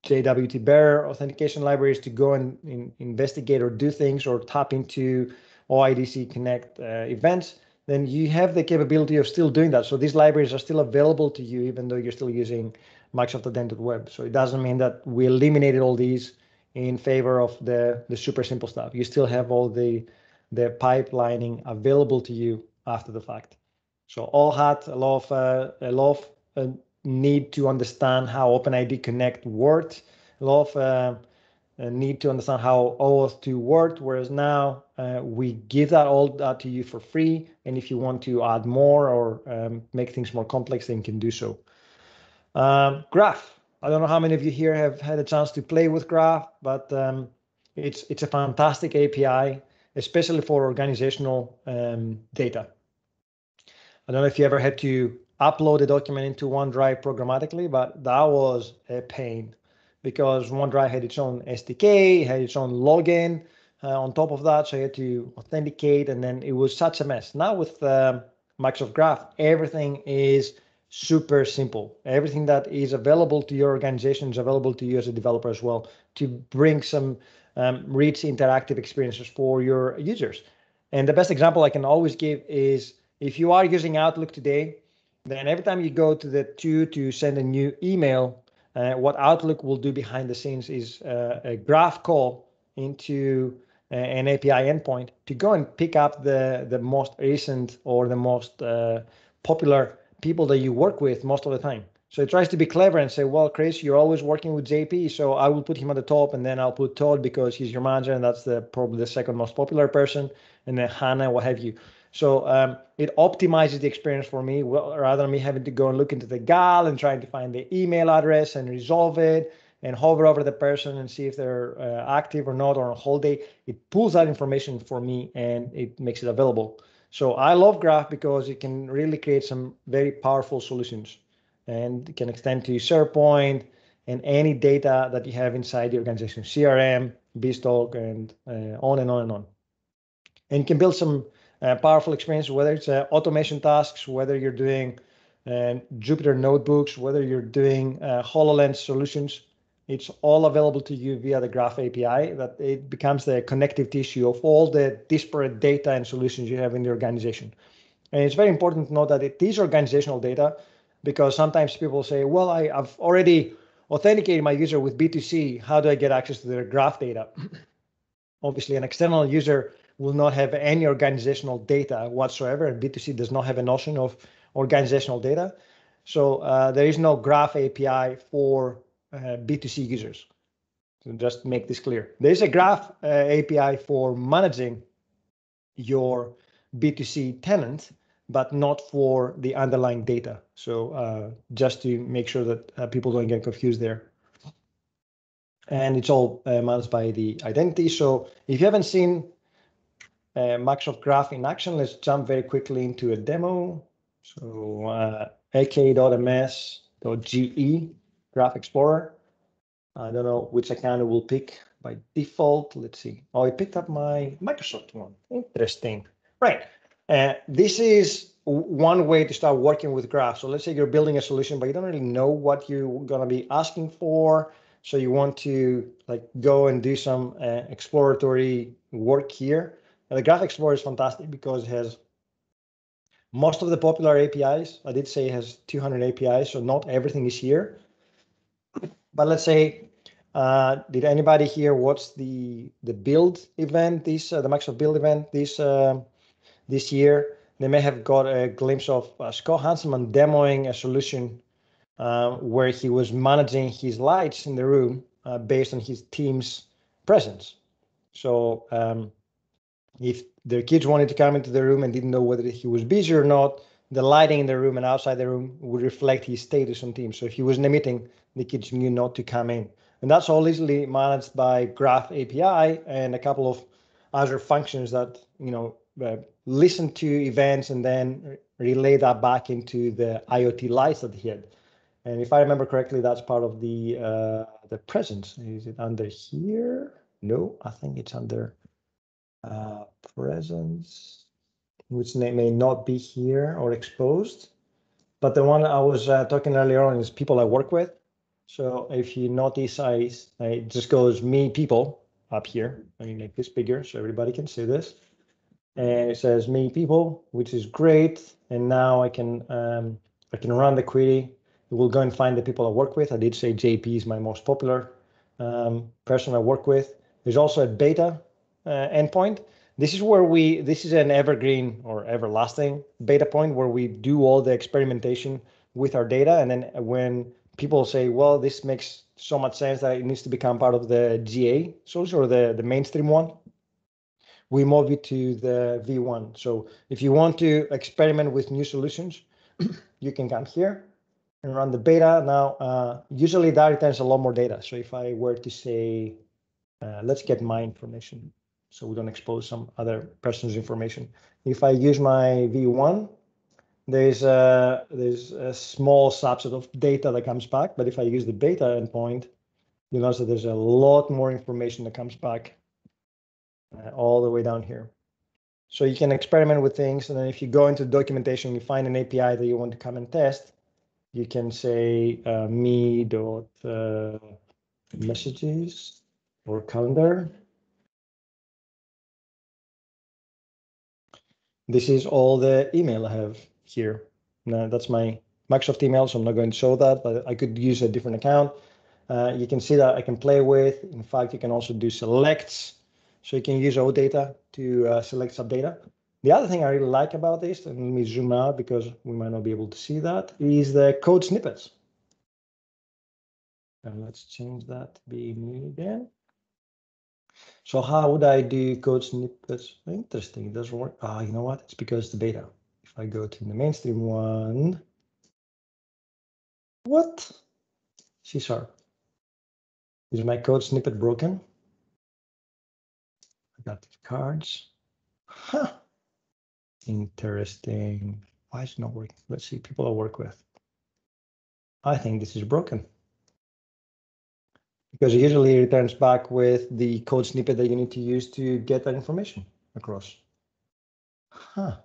C: JWT Bearer authentication libraries to go and in, investigate or do things or tap into OIDC Connect uh, events, then you have the capability of still doing that. So these libraries are still available to you, even though you're still using Microsoft Identity Web. So it doesn't mean that we eliminated all these in favor of the, the super simple stuff. You still have all the, the pipelining available to you after the fact. So all had a lot of, uh, a lot of uh, need to understand how OpenID Connect worked, a lot of uh, need to understand how OAuth 2 worked, whereas now uh, we give that all that to you for free. And if you want to add more or um, make things more complex, then you can do so. Um, Graph, I don't know how many of you here have had a chance to play with Graph, but um, it's it's a fantastic API, especially for organizational um, data. I don't know if you ever had to upload a document into OneDrive programmatically, but that was a pain because OneDrive had its own SDK, had its own login uh, on top of that, so you had to authenticate, and then it was such a mess. Now with um, Microsoft Graph, everything is super simple. Everything that is available to your organization is available to you as a developer as well to bring some um, rich interactive experiences for your users. And the best example I can always give is if you are using Outlook today, then every time you go to the to to send a new email, uh, what Outlook will do behind the scenes is uh, a graph call into uh, an API endpoint to go and pick up the the most recent or the most uh, popular people that you work with most of the time. So it tries to be clever and say, well, Chris, you're always working with JP, so I will put him at the top, and then I'll put Todd because he's your manager, and that's the probably the second most popular person, and then Hannah, what have you. So um, it optimizes the experience for me, well, rather than me having to go and look into the GAL and trying to find the email address and resolve it and hover over the person and see if they're uh, active or not or on holiday. It pulls that information for me and it makes it available. So I love Graph because it can really create some very powerful solutions and it can extend to SharePoint and any data that you have inside the organization, CRM, Beanstalk, and uh, on and on and on. And you can build some uh, powerful experience, whether it's uh, automation tasks, whether you're doing uh, Jupyter notebooks, whether you're doing uh, HoloLens solutions, it's all available to you via the Graph API that it becomes the connective tissue of all the disparate data and solutions you have in the organization. And it's very important to know that it is organizational data because sometimes people say, well, I, have already authenticated my user with B2C, how do I get access to their graph data? Obviously, an external user will not have any organizational data whatsoever, and B2C does not have a notion of organizational data. So uh, there is no graph API for B2C users. So just make this clear. There is a graph uh, API for managing your B2C tenant, but not for the underlying data. So uh, just to make sure that uh, people don't get confused there. And it's all uh, managed by the identity. So if you haven't seen uh, Microsoft Graph in action, let's jump very quickly into a demo. So uh, ak.ms.ge Graph Explorer. I don't know which account it will pick by default. Let's see. Oh, it picked up my Microsoft one. Interesting. Right. Uh, this is one way to start working with Graph. So let's say you're building a solution, but you don't really know what you're going to be asking for. So you want to like go and do some uh, exploratory work here. And the Graph Explorer is fantastic because it has most of the popular APIs. I did say it has 200 APIs, so not everything is here. But let's say, uh, did anybody here watch the the build event, this uh, the Microsoft Build event this uh, this year? They may have got a glimpse of uh, Scott Hanselman demoing a solution uh, where he was managing his lights in the room uh, based on his team's presence. So um, if their kids wanted to come into the room and didn't know whether he was busy or not, the lighting in the room and outside the room would reflect his status on team. So if he was in a meeting, the kids knew not to come in. And that's all easily managed by Graph API and a couple of Azure functions that, you know, uh, listen to events and then relay that back into the IoT lights that he had. And if I remember correctly, that's part of the uh, the presence. Is it under here? No, I think it's under uh, presence, which may not be here or exposed. But the one I was uh, talking earlier on is people I work with. So if you notice, I, I just goes me people up here. I mean, make this bigger so everybody can see this. And it says me people, which is great. And now I can um, I can run the query. It will go and find the people I work with. I did say JP is my most popular um, person I work with. There's also a beta uh, endpoint. This is where we, this is an evergreen or everlasting beta point where we do all the experimentation with our data. And then when people say, well, this makes so much sense that it needs to become part of the GA solution or the, the mainstream one, we move it to the V1. So if you want to experiment with new solutions, you can come here and run the beta. Now, uh, usually that returns a lot more data. So if I were to say, uh, let's get my information so we don't expose some other person's information. If I use my V1, there's a, there's a small subset of data that comes back, but if I use the beta endpoint, you'll notice that there's a lot more information that comes back uh, all the way down here. So you can experiment with things, and then if you go into the documentation, you find an API that you want to come and test, you can say uh, me dot uh, messages or calendar This is all the email I have here. Now that's my Microsoft email, so I'm not going to show that, but I could use a different account. Uh, you can see that I can play with. In fact, you can also do selects. So you can use OData to uh, select some data. The other thing I really like about this, and let me zoom out because we might not be able to see that, is the code snippets. And let's change that to be me again. So how would I do code snippets? Interesting, it doesn't work. Ah, you know what? It's because the beta. If I go to the mainstream one, what? C sharp. Is my code snippet broken? I got the cards. Huh. Interesting. Why is it not working? Let's see people I work with. I think this is broken because it usually returns back with the code snippet that you need to use to get that information across. Huh,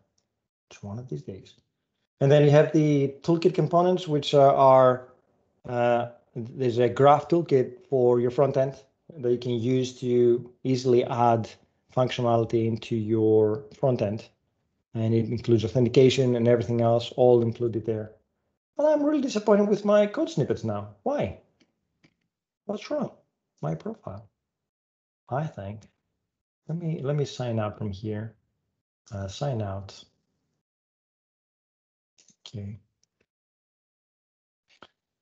C: it's one of these days. And then you have the toolkit components, which are, uh, there's a graph toolkit for your front end that you can use to easily add functionality into your front end. And it includes authentication and everything else, all included there. But I'm really disappointed with my code snippets now. Why? What's wrong? My profile. I think. Let me let me sign out from here. Uh, sign out. Okay.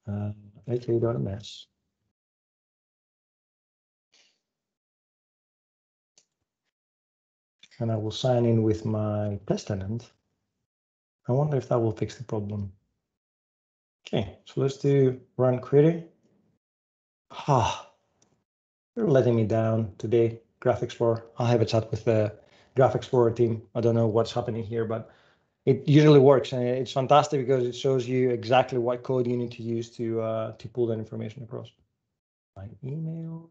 C: Uh, aka.ms. And I will sign in with my test tenant. I wonder if that will fix the problem. Okay, so let's do run query. Ah, you're letting me down today, Graph Explorer. I'll have a chat with the Graph Explorer team. I don't know what's happening here, but it usually works and it's fantastic because it shows you exactly what code you need to use to uh, to pull that information across. My email,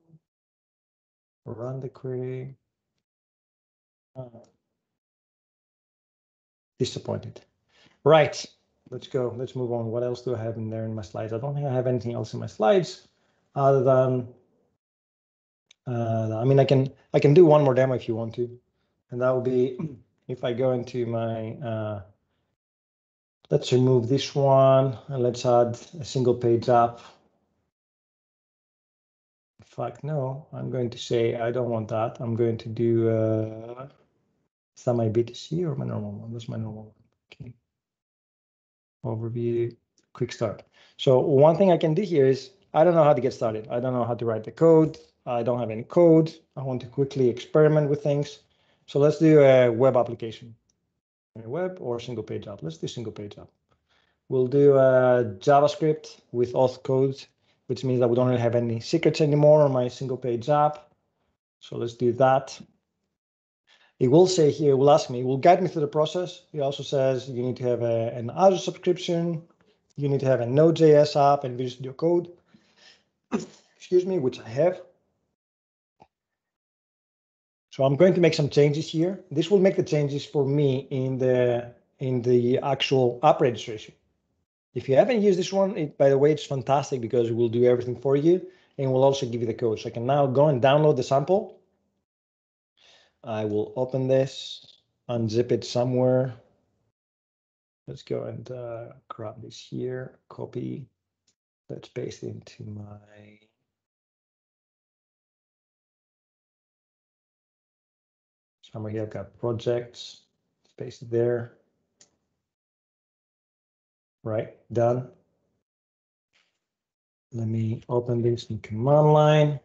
C: run the query. Uh, disappointed. Right, let's go. Let's move on. What else do I have in there in my slides? I don't think I have anything else in my slides other than uh, I mean, I can I can do one more demo if you want to, and that will be if I go into my uh, let's remove this one and let's add a single page app. In fact, no, I'm going to say I don't want that. I'm going to do uh, is that my B2C or my normal one? That's my normal one. Okay. Overview, quick start. So one thing I can do here is I don't know how to get started. I don't know how to write the code. I don't have any code. I want to quickly experiment with things. So let's do a web application. A web or single page app. Let's do single page app. We'll do a JavaScript with auth code, which means that we don't really have any secrets anymore on my single page app. So let's do that. It will say here, it will ask me, it will guide me through the process. It also says you need to have a, an Azure subscription, you need to have a Node.js app and Visual Studio Code. Excuse me, which I have. So I'm going to make some changes here. This will make the changes for me in the in the actual app registration. If you haven't used this one, it, by the way, it's fantastic because it will do everything for you and will also give you the code. So I can now go and download the sample. I will open this, unzip it somewhere. Let's go and uh, grab this here, copy. Let's paste into my somewhere here. I've got projects, it there. Right, done. Let me open this in command line.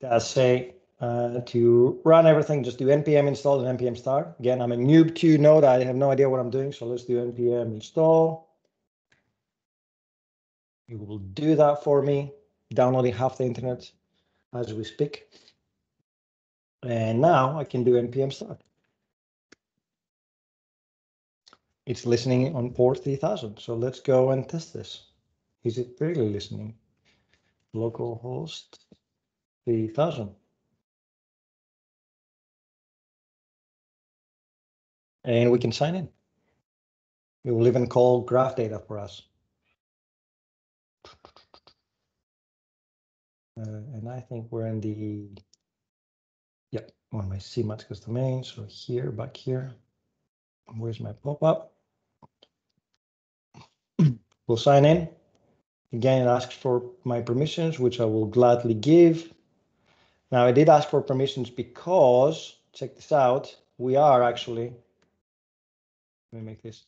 C: Does say uh, to run everything, just do npm install and npm start. Again, I'm a noob to Node. I have no idea what I'm doing, so let's do npm install. It will do that for me, downloading half the internet as we speak. And now I can do npm start. It's listening on port 3000. So let's go and test this. Is it really listening? Localhost 3000. And we can sign in. It will even call graph data for us. Uh, and I think we're in the, yep, on my CMatskas custom domain. So here, back here, where's my pop-up? We'll sign in. Again, it asks for my permissions, which I will gladly give. Now, I did ask for permissions because, check this out, we are actually, let me make this,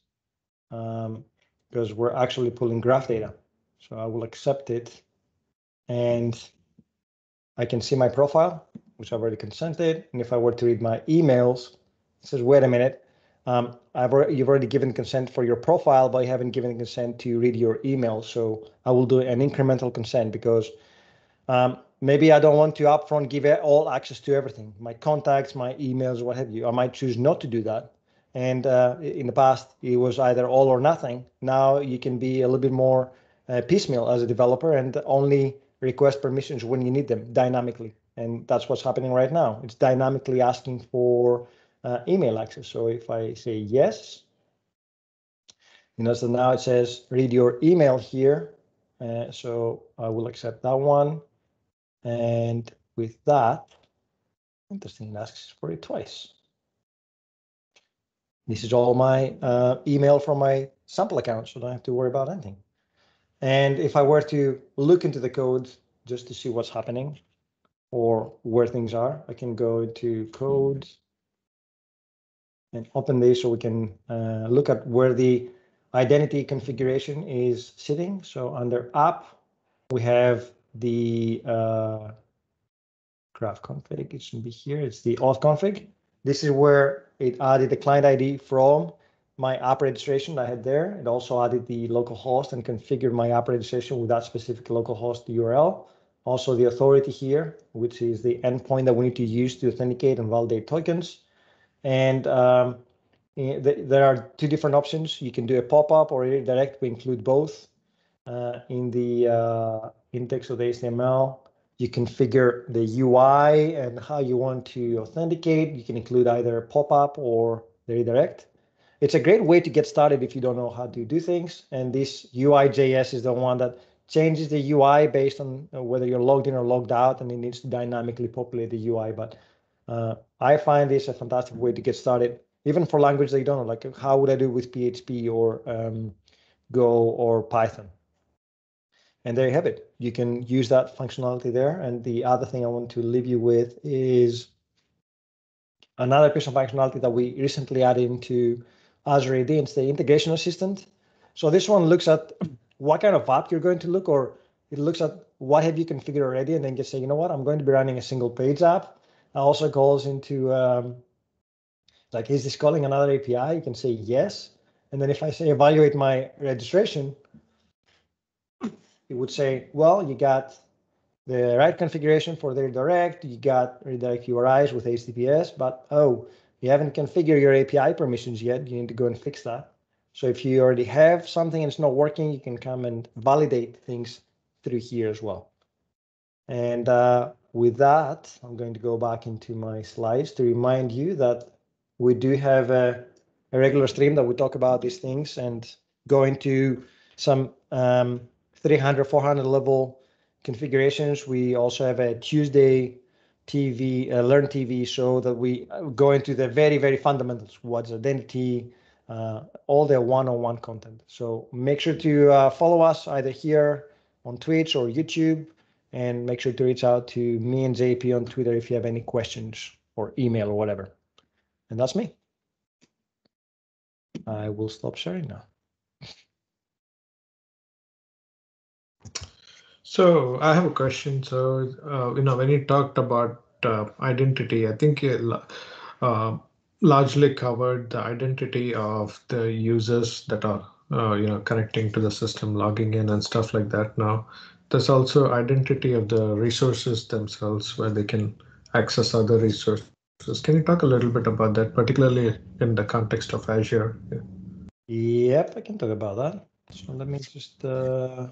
C: um, because we're actually pulling graph data. So I will accept it and I can see my profile, which I've already consented. And if I were to read my emails, it says, wait a minute, um, I've you've already given consent for your profile, but you haven't given consent to read your email. So I will do an incremental consent because um, maybe I don't want to upfront give all access to everything, my contacts, my emails, what have you. I might choose not to do that. And uh, in the past, it was either all or nothing. Now you can be a little bit more uh, piecemeal as a developer and only request permissions when you need them dynamically. And that's what's happening right now. It's dynamically asking for uh, email access. So if I say yes, you know, so now it says read your email here. Uh, so I will accept that one. And with that, interesting, it asks for it twice. This is all my uh, email from my sample account, so I don't have to worry about anything. And if I were to look into the code just to see what's happening or where things are, I can go to code and open this so we can uh, look at where the identity configuration is sitting. So under app, we have the uh, graph config. It should be here. It's the auth config. This is where it added the client ID from my app registration I had there. It also added the local host and configured my app registration with that specific local host URL. Also the authority here, which is the endpoint that we need to use to authenticate and validate tokens. And um, eh, th there are two different options. You can do a pop-up or redirect. We include both uh, in the uh, index of the HTML. You configure the UI and how you want to authenticate. You can include either a pop-up or the redirect. It's a great way to get started if you don't know how to do things. And this UI.js is the one that changes the UI based on uh, whether you're logged in or logged out, and it needs to dynamically populate the UI. But uh, I find this a fantastic way to get started, even for language that you don't know, like how would I do with PHP or um, Go or Python. And there you have it. You can use that functionality there. And the other thing I want to leave you with is another piece of functionality that we recently added into Azure AD. It's the integration assistant. So this one looks at what kind of app you're going to look, or it looks at what have you configured already, and then just say, you know what, I'm going to be running a single page app. It also goes into um, like, is this calling another API? You can say yes. And then if I say evaluate my registration, it would say, well, you got the right configuration for the redirect, you got redirect URIs with HTTPS, but oh, you haven't configured your API permissions yet. You need to go and fix that. So if you already have something and it's not working, you can come and validate things through here as well. And uh, with that, I'm going to go back into my slides to remind you that we do have a, a regular stream that we talk about these things and go into some um, 300, 400 level configurations. We also have a Tuesday TV, uh, Learn TV show that we uh, go into the very, very fundamentals. What's identity, uh, all the one-on-one content. So make sure to uh, follow us either here on Twitch or YouTube, and make sure to reach out to me and JP on Twitter if you have any questions or email or whatever. And that's me. I will stop sharing now.
A: So I have a question. So uh, you know, when you talked about uh, identity, I think you uh, largely covered the identity of the users that are uh, you know connecting to the system, logging in and stuff like that. Now, there's also identity of the resources themselves, where they can access other resources. Can you talk a little bit about that, particularly in the context of Azure? Yeah.
C: Yep, I can talk about that. So let me just uh,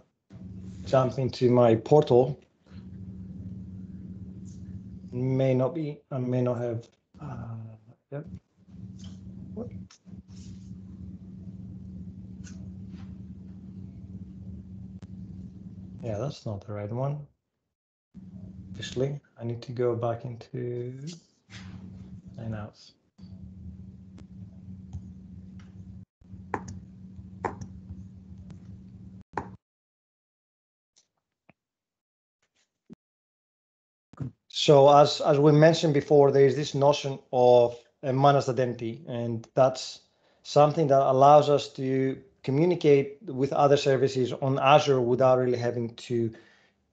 C: jump into my portal. May not be, I may not have. Uh, yep. What? Yeah, that's not the right one. Obviously, I need to go back into Hangouts. So as as we mentioned before, there is this notion of a managed identity, and that's something that allows us to communicate with other services on Azure without really having to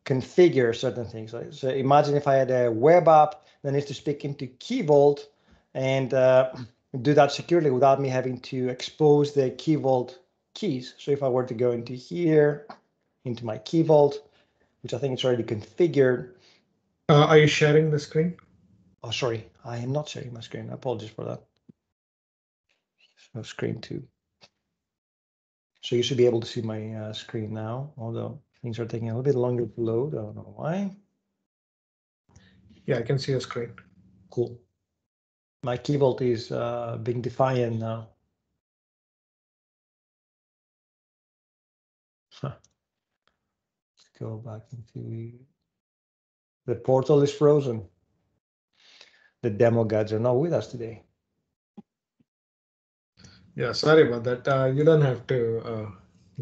C: configure certain things. So imagine if I had a web app that needs to speak into Key Vault and uh, do that securely without me having to expose the Key Vault keys. So if I were to go into here, into my Key Vault, which I think it's already configured,
A: Uh, are you sharing the screen?
C: Oh, sorry, I am not sharing my screen. Apologies for that. So screen two. So you should be able to see my uh, screen now, although things are taking a little bit longer to load. I don't know why.
A: Yeah, I can see your screen.
C: Cool. My Key Vault is uh, being defiant now. Huh. Let's go back into the portal is frozen. The demo guys are not with us today.
A: Yeah, sorry about that. Uh, you don't have to. Uh,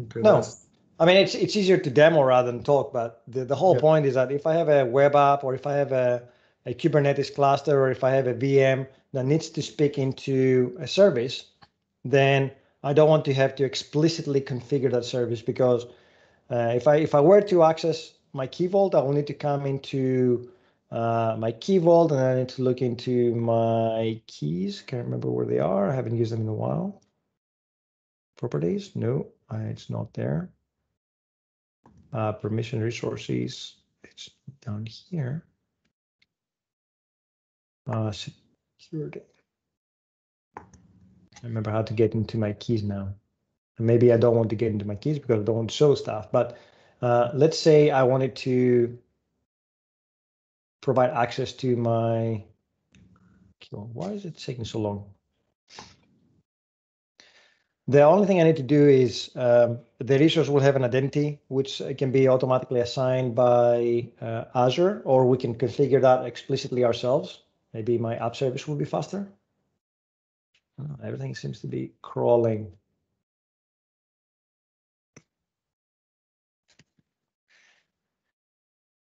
A: do
C: No.
A: this.
C: I mean, it's it's easier to demo rather than talk, but the, the whole
A: Yeah.
C: point is that if I have a web app or if I have a, a Kubernetes cluster or if I have a VM that needs to speak into a service, then I don't want to have to explicitly configure that service because uh, if I if I were to access my Key Vault, I will need to come into uh, my Key Vault and I need to look into my keys. Can't remember where they are. I haven't used them in a while. Properties? No, it's not there uh, permission resources. It's down here. Uh, security. I remember how to get into my keys now. And maybe I don't want to get into my keys because I don't want to show stuff. But uh, let's say I wanted to provide access to my. Why is it taking so long? The only thing I need to do is um, the resource will have an identity, which can be automatically assigned by uh, Azure, or we can configure that explicitly ourselves. Maybe my app service will be faster. Everything seems to be crawling.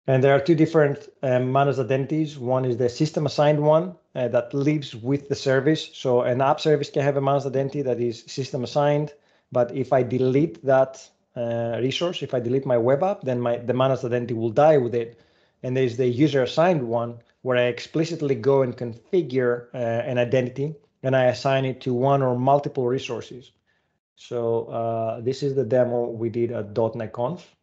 C: And there are two different um, managed identities. One is the system assigned one uh, that lives with the service. So an app service can have a managed identity that is system assigned. But if I delete that uh, resource, if I delete my web app, then my the managed identity will die with it. And there's the user assigned one where I explicitly go and configure uh, an identity and I assign it to one or multiple resources. So uh, this is the demo we did at .NET Conf.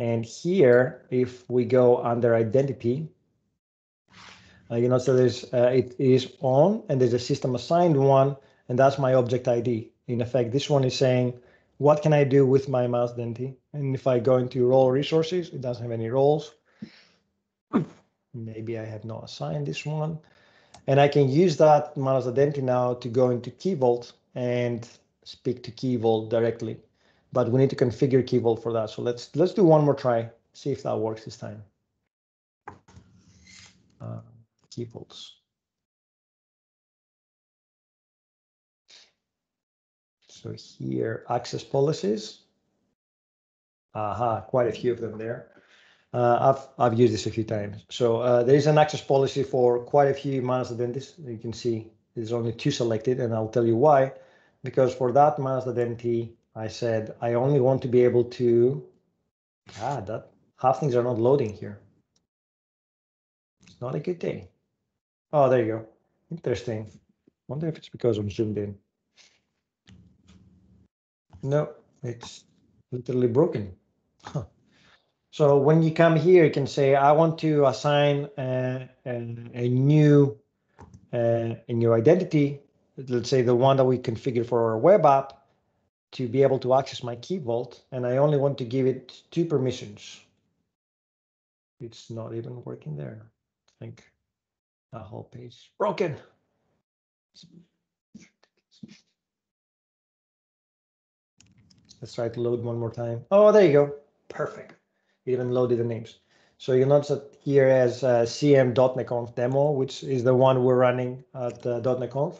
C: And here, if we go under identity, uh, you know, so there's uh, it is on and there's a system assigned one, and that's my object ID. In effect, this one is saying, what can I do with my mouse identity? And if I go into role resources, it doesn't have any roles. Maybe I have not assigned this one. And I can use that mouse identity now to go into Key Vault and speak to Key Vault directly but we need to configure Key Vault for that. So let's let's do one more try, see if that works this time. Uh, Key Vaults. So here, access policies. Aha, quite a few of them there. Uh, I've I've used this a few times. So uh, there is an access policy for quite a few managed identities. You can see there's only two selected, and I'll tell you why. Because for that managed identity, I said, I only want to be able to, ah, that half things are not loading here. It's not a good day. Oh, there you go. Interesting. Wonder if it's because I'm zoomed in. No, it's literally broken. Huh. So when you come here, you can say, I want to assign a, a, a new uh, a new identity. Let's say the one that we configured for our web app to be able to access my key vault and I only want to give it two permissions. It's not even working there. I think the whole page broken. Let's try to load one more time. Oh, there you go. Perfect. It even loaded the names. So you'll notice that here as uh, cm.netconf demo, which is the one we're running at uh, .NETConf.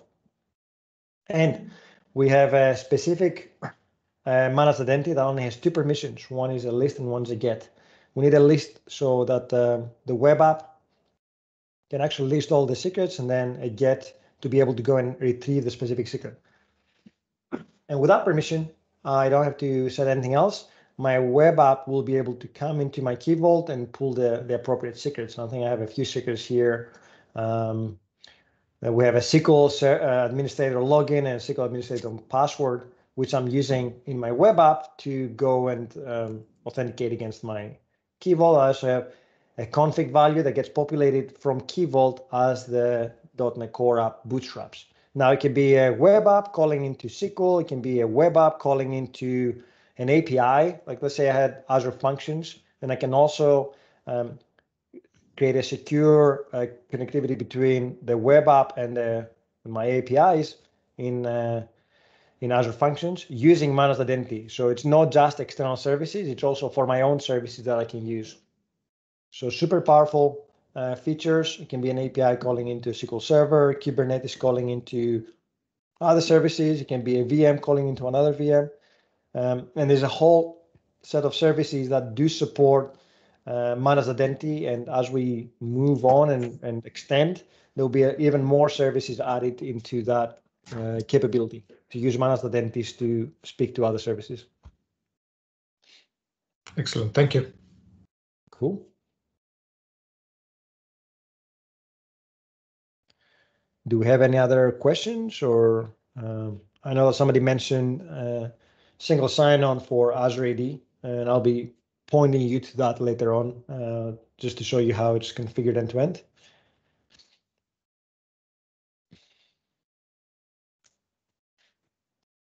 C: And we have a specific uh, managed identity that only has two permissions. One is a list and one's a get. We need a list so that uh, the web app can actually list all the secrets and then a get to be able to go and retrieve the specific secret. And with that permission, I don't have to set anything else. My web app will be able to come into my key vault and pull the, the appropriate secrets. I think I have a few secrets here. Um, we have a SQL uh, administrator login and SQL administrator password, which I'm using in my web app to go and um, authenticate against my Key Vault. I also have a config value that gets populated from Key Vault as the .NET Core app bootstraps. Now it can be a web app calling into SQL. It can be a web app calling into an API. Like let's say I had Azure Functions, then I can also um, create a secure uh, connectivity between the web app and my APIs in uh, in Azure Functions using managed identity. So it's not just external services; it's also for my own services that I can use. So super powerful uh, features. It can be an API calling into a SQL Server, Kubernetes calling into other services. It can be a VM calling into another VM. Um, and there's a whole set of services that do support uh, managed identity. And as we move on and, and extend, there'll be a, even more services added into that uh, capability to use managed identities to speak to other services.
A: Excellent. Thank you.
C: Cool. Do we have any other questions or um, I know that somebody mentioned uh, single sign-on for Azure AD, and I'll be pointing you to that later on uh, just to show you how it's configured end-to-end.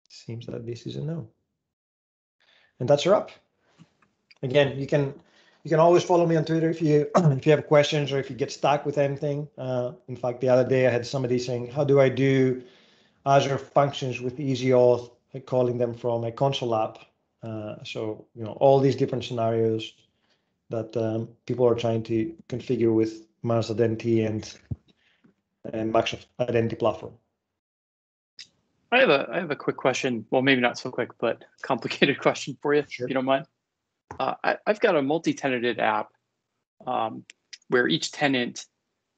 C: Seems that this is a no. And that's a wrap. Again, you can you can always follow me on Twitter if you if you have questions or if you get stuck with anything. Uh, in fact, the other day I had somebody saying, "How do I do Azure functions with Easy Auth, calling them from a console app?" Uh, so you know all these different scenarios that um, people are trying to configure with Mars Identity and and Microsoft Identity Platform.
F: I have a I have a quick question. Well, maybe not so quick, but complicated question for you,
C: Sure.
F: if you don't mind. Uh, I, I've got a multi-tenanted app um, where each tenant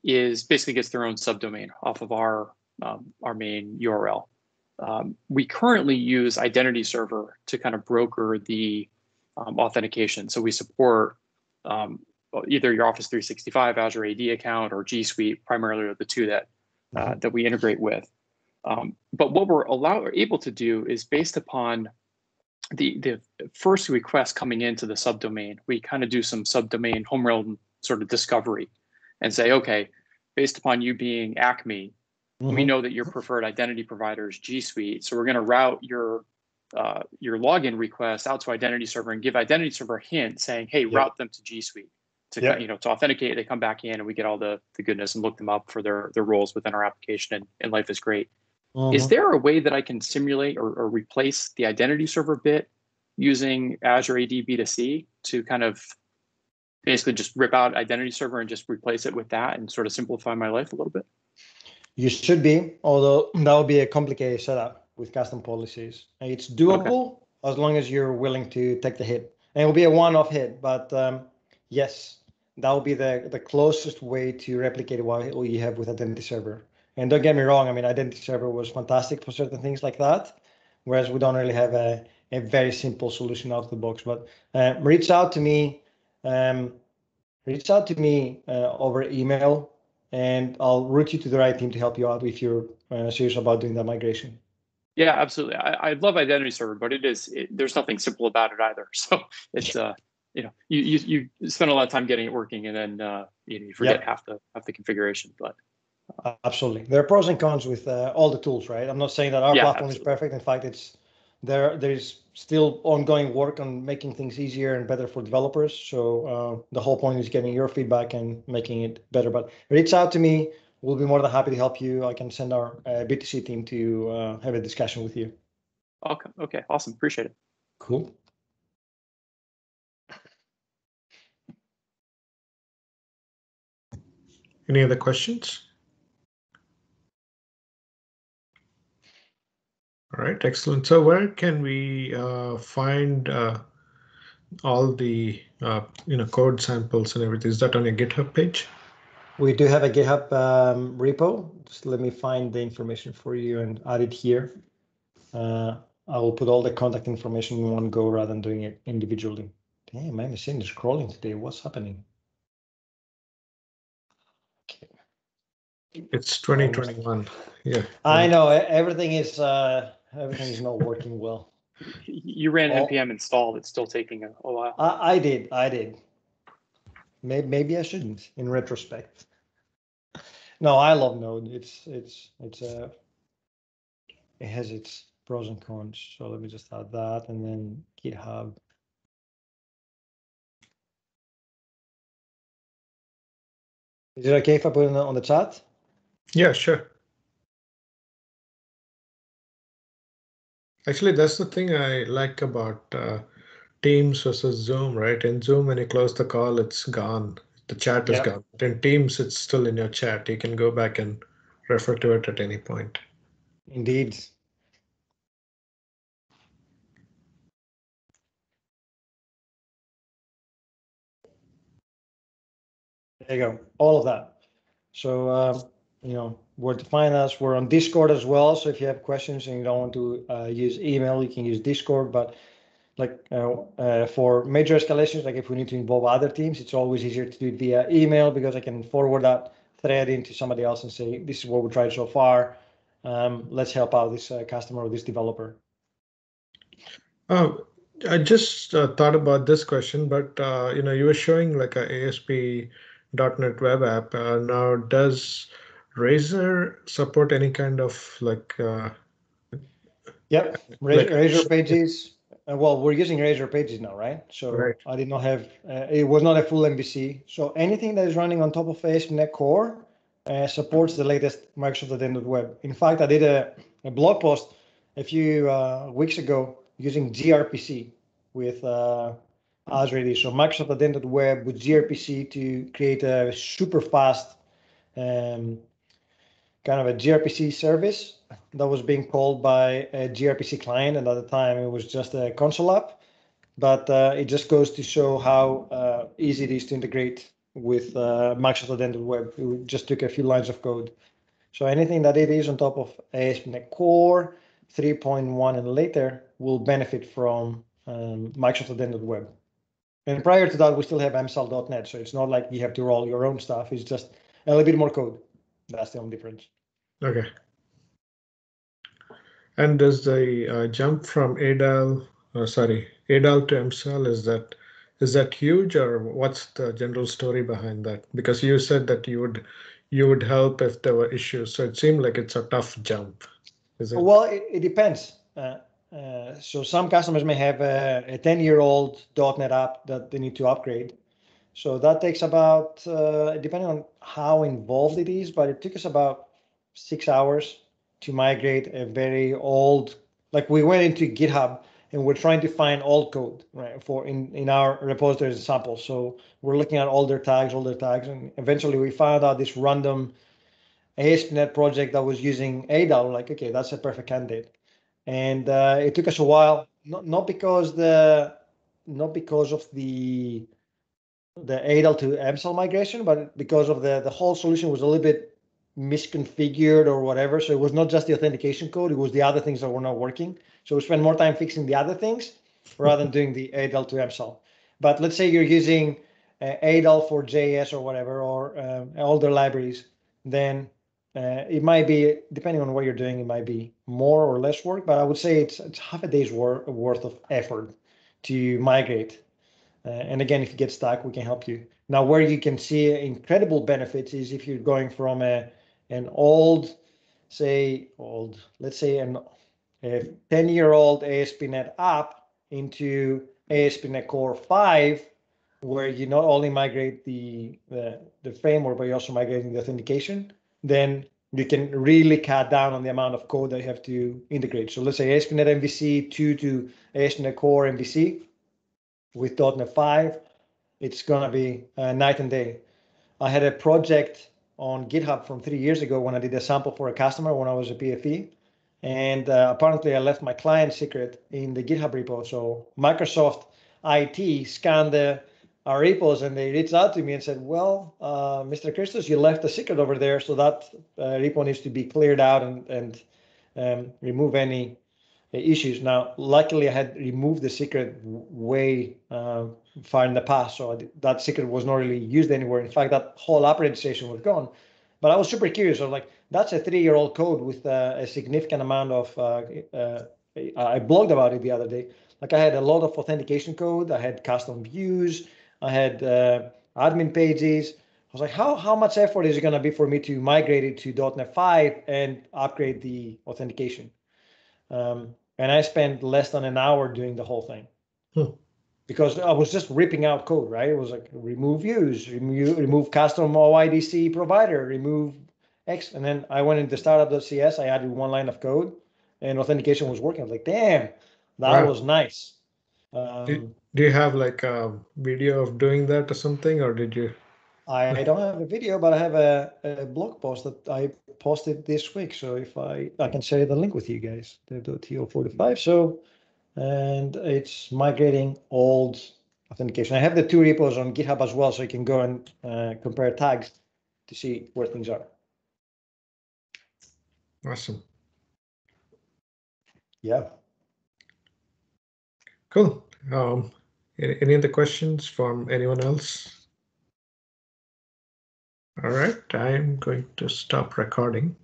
F: is basically gets their own subdomain off of our um, our main URL. Um, we currently use Identity Server to kind of broker the um, authentication. So we support um, either your Office 365 Azure AD account or G Suite, primarily are the two that uh, that we integrate with. Um, but what we're allowed or able to do is based upon the the first request coming into the subdomain, we kind of do some subdomain home realm sort of discovery and say, okay, based upon you being Acme, we
C: Mhm.
F: know that your preferred identity provider is G Suite. So we're going to route your uh, your login request out to Identity Server and give Identity Server a hint saying, hey,
C: Yeah.
F: route them to G Suite to
C: Yeah.
F: you know to authenticate. They come back in and we get all the the goodness and look them up for their their roles within our application and, and life is great. Is
C: Mhm.
F: there a way that I can simulate or, or replace the identity server bit using Azure AD B2C to kind of basically just rip out identity server and just replace it with that and sort of simplify my life a little bit?
C: You should be, although that would be a complicated setup with custom policies. It's doable as long as you're willing to take the hit. And it will be a one-off hit, but um, yes, that will be the, the closest way to replicate what what you have with Identity Server. And don't get me wrong, I mean, Identity Server was fantastic for certain things like that, whereas we don't really have a, a very simple solution out of the box. But uh, reach out to me, um, reach out to me uh, over email and I'll route you to the right team to help you out if you're uh, serious about doing that migration.
F: Yeah, absolutely. I, I love identity server, but it is it, there's nothing simple about it either. So it's uh you know you you, you spend a lot of time getting it working and then uh, you, know, you forget
C: Yep.
F: half the half the configuration. But
C: Absolutely, there are pros and cons with uh, all the tools, right? I'm not saying that our
F: Yeah,
C: platform
F: absolutely.
C: is perfect. In fact, it's there. There's still ongoing work on making things easier and better for developers. So uh, the whole point is getting your feedback and making it better. But reach out to me. We'll be more than happy to help you. I can send our uh, B2C team to uh, have a discussion with you.
F: okay, okay, awesome, appreciate it.
C: Cool.
A: Any other questions? All right, excellent. So where can we uh, find uh, all the uh, you know code samples and everything? Is that on your GitHub page?
C: We do have a GitHub um, repo. Just let me find the information for you and add it here. Uh, I will put all the contact information in one go rather than doing it individually. Damn, my machine is scrolling today. What's happening? Okay.
A: It's 2021. Yeah.
C: I know everything is uh, everything is not working well.
F: You ran
C: Oh.
F: npm install. It's still taking a, a while.
C: I, I did, I did. Maybe maybe I shouldn't in retrospect. No, I love Node. It's it's it's uh it has its pros and cons. So let me just add that and then GitHub. Is it okay if I put it on the chat?
A: Yeah, sure. Actually, that's the thing I like about uh, Teams versus Zoom, right? In Zoom, when you close the call, it's gone. The chat is
C: Yep.
A: gone. But in Teams, it's still in your chat. You can go back and refer to it at any point.
C: Indeed. There you go. All of that. So, um, you know, where to find us. We're on Discord as well. So if you have questions and you don't want to uh, use email, you can use Discord. But like uh, uh, for major escalations, like if we need to involve other teams, it's always easier to do it via email because I can forward that thread into somebody else and say, this is what we tried so far. Um, let's help out this uh, customer or this developer.
A: Oh, I just uh, thought about this question, but uh, you know, you were showing like a ASP.NET web app. Now, does Razor support any kind of like? Uh,
C: Yep,
A: Like-
C: Razor, Pages. Uh, well, we're using Razor Pages now, right? So
A: Right.
C: I did not have. Uh, it was not a full MVC. So anything that is running on top of ASP.NET Core uh, supports the latest Microsoft Identity Web. In fact, I did a, a blog post a few uh, weeks ago using gRPC with uh, Azure. So Microsoft Identity Web with gRPC to create a super fast um, kind of a gRPC service that was being called by a gRPC client, and at the time it was just a console app. But uh, it just goes to show how uh, easy it is to integrate with uh, Microsoft Identity Web. It just took a few lines of code. So anything that it is on top of ASP.NET Core 3.1 and later will benefit from um, Microsoft Identity Web. And prior to that, we still have MSAL.NET. So it's not like you have to roll your own stuff. It's just a little bit more code. That's the only difference.
A: okay. And does the uh, jump from ADAL, uh, sorry, ADAL to MSAL is that is that huge, or what's the general story behind that? Because you said that you would you would help if there were issues, so it seemed like it's a tough jump. Is it?
C: Well, it, it depends. Uh, uh, so some customers may have a, a 10 year old .NET app that they need to upgrade. So that takes about, uh, depending on how involved it is, but it took us about six hours to migrate a very old, like we went into GitHub and we're trying to find old code, right, for in, in our repositories and samples. So we're looking at older tags, all older tags, and eventually we found out this random ASP.NET project that was using ADAL, like, okay, that's a perfect candidate. And uh, it took us a while, not, not because the, not because of the, the ADAL to MSAL migration, but because of the, the whole solution was a little bit misconfigured or whatever. So it was not just the authentication code, it was the other things that were not working. So we spent more time fixing the other things rather than doing the ADAL to MSAL. But let's say you're using uh, for JS or whatever, or um, older libraries, then uh, it might be, depending on what you're doing, it might be more or less work, but I would say it's, it's half a day's wor- worth of effort to migrate. Uh, and again, if you get stuck, we can help you. Now, where you can see incredible benefits is if you're going from a an old, say, old, let's say an a 10 year old ASP.NET app into ASP.NET Core 5, where you not only migrate the, the, the framework, but you're also migrating the authentication, then you can really cut down on the amount of code that you have to integrate. So let's say ASP.NET MVC 2 to ASP.NET Core MVC with .NET 5, it's gonna be uh, night and day. I had a project on GitHub from three years ago when I did a sample for a customer when I was a PFE. And uh, apparently I left my client secret in the GitHub repo. So Microsoft IT scanned the, our repos and they reached out to me and said, well, uh, Mr. Christos, you left a secret over there. So that uh, repo needs to be cleared out and, and um, remove any issues. Now, luckily I had removed the secret way uh, far in the past. So that secret was not really used anywhere. In fact, that whole operating station was gone. But I was super curious. I was like, that's a three-year-old code with uh, a significant amount of. Uh, uh, I blogged about it the other day. Like I had a lot of authentication code. I had custom views. I had admin pages. I was like, how how much effort is it going to be for me to migrate it to .NET 5 and upgrade the authentication? Um, and I spent less than an hour doing the whole thing.
A: Hmm.
C: Because I was just ripping out code, right? It was like remove views, remove remove custom OIDC provider, remove X, and then I went into startup.cs. I added one line of code, and authentication was working. I was like, damn, that
A: Wow.
C: was nice. Um,
A: Did- Do you have like a video of doing that or something, or did you?
C: I don't have a video, but I have a, a blog post that I posted this week. So if I I can share the link with you guys, dev.to45. So and it's migrating old authentication. I have the two repos on GitHub as well, so you can go and uh, compare tags to see where things are.
A: Awesome.
C: Yeah.
A: Cool. Um, any, any other questions from anyone else? All right, I'm going to stop recording.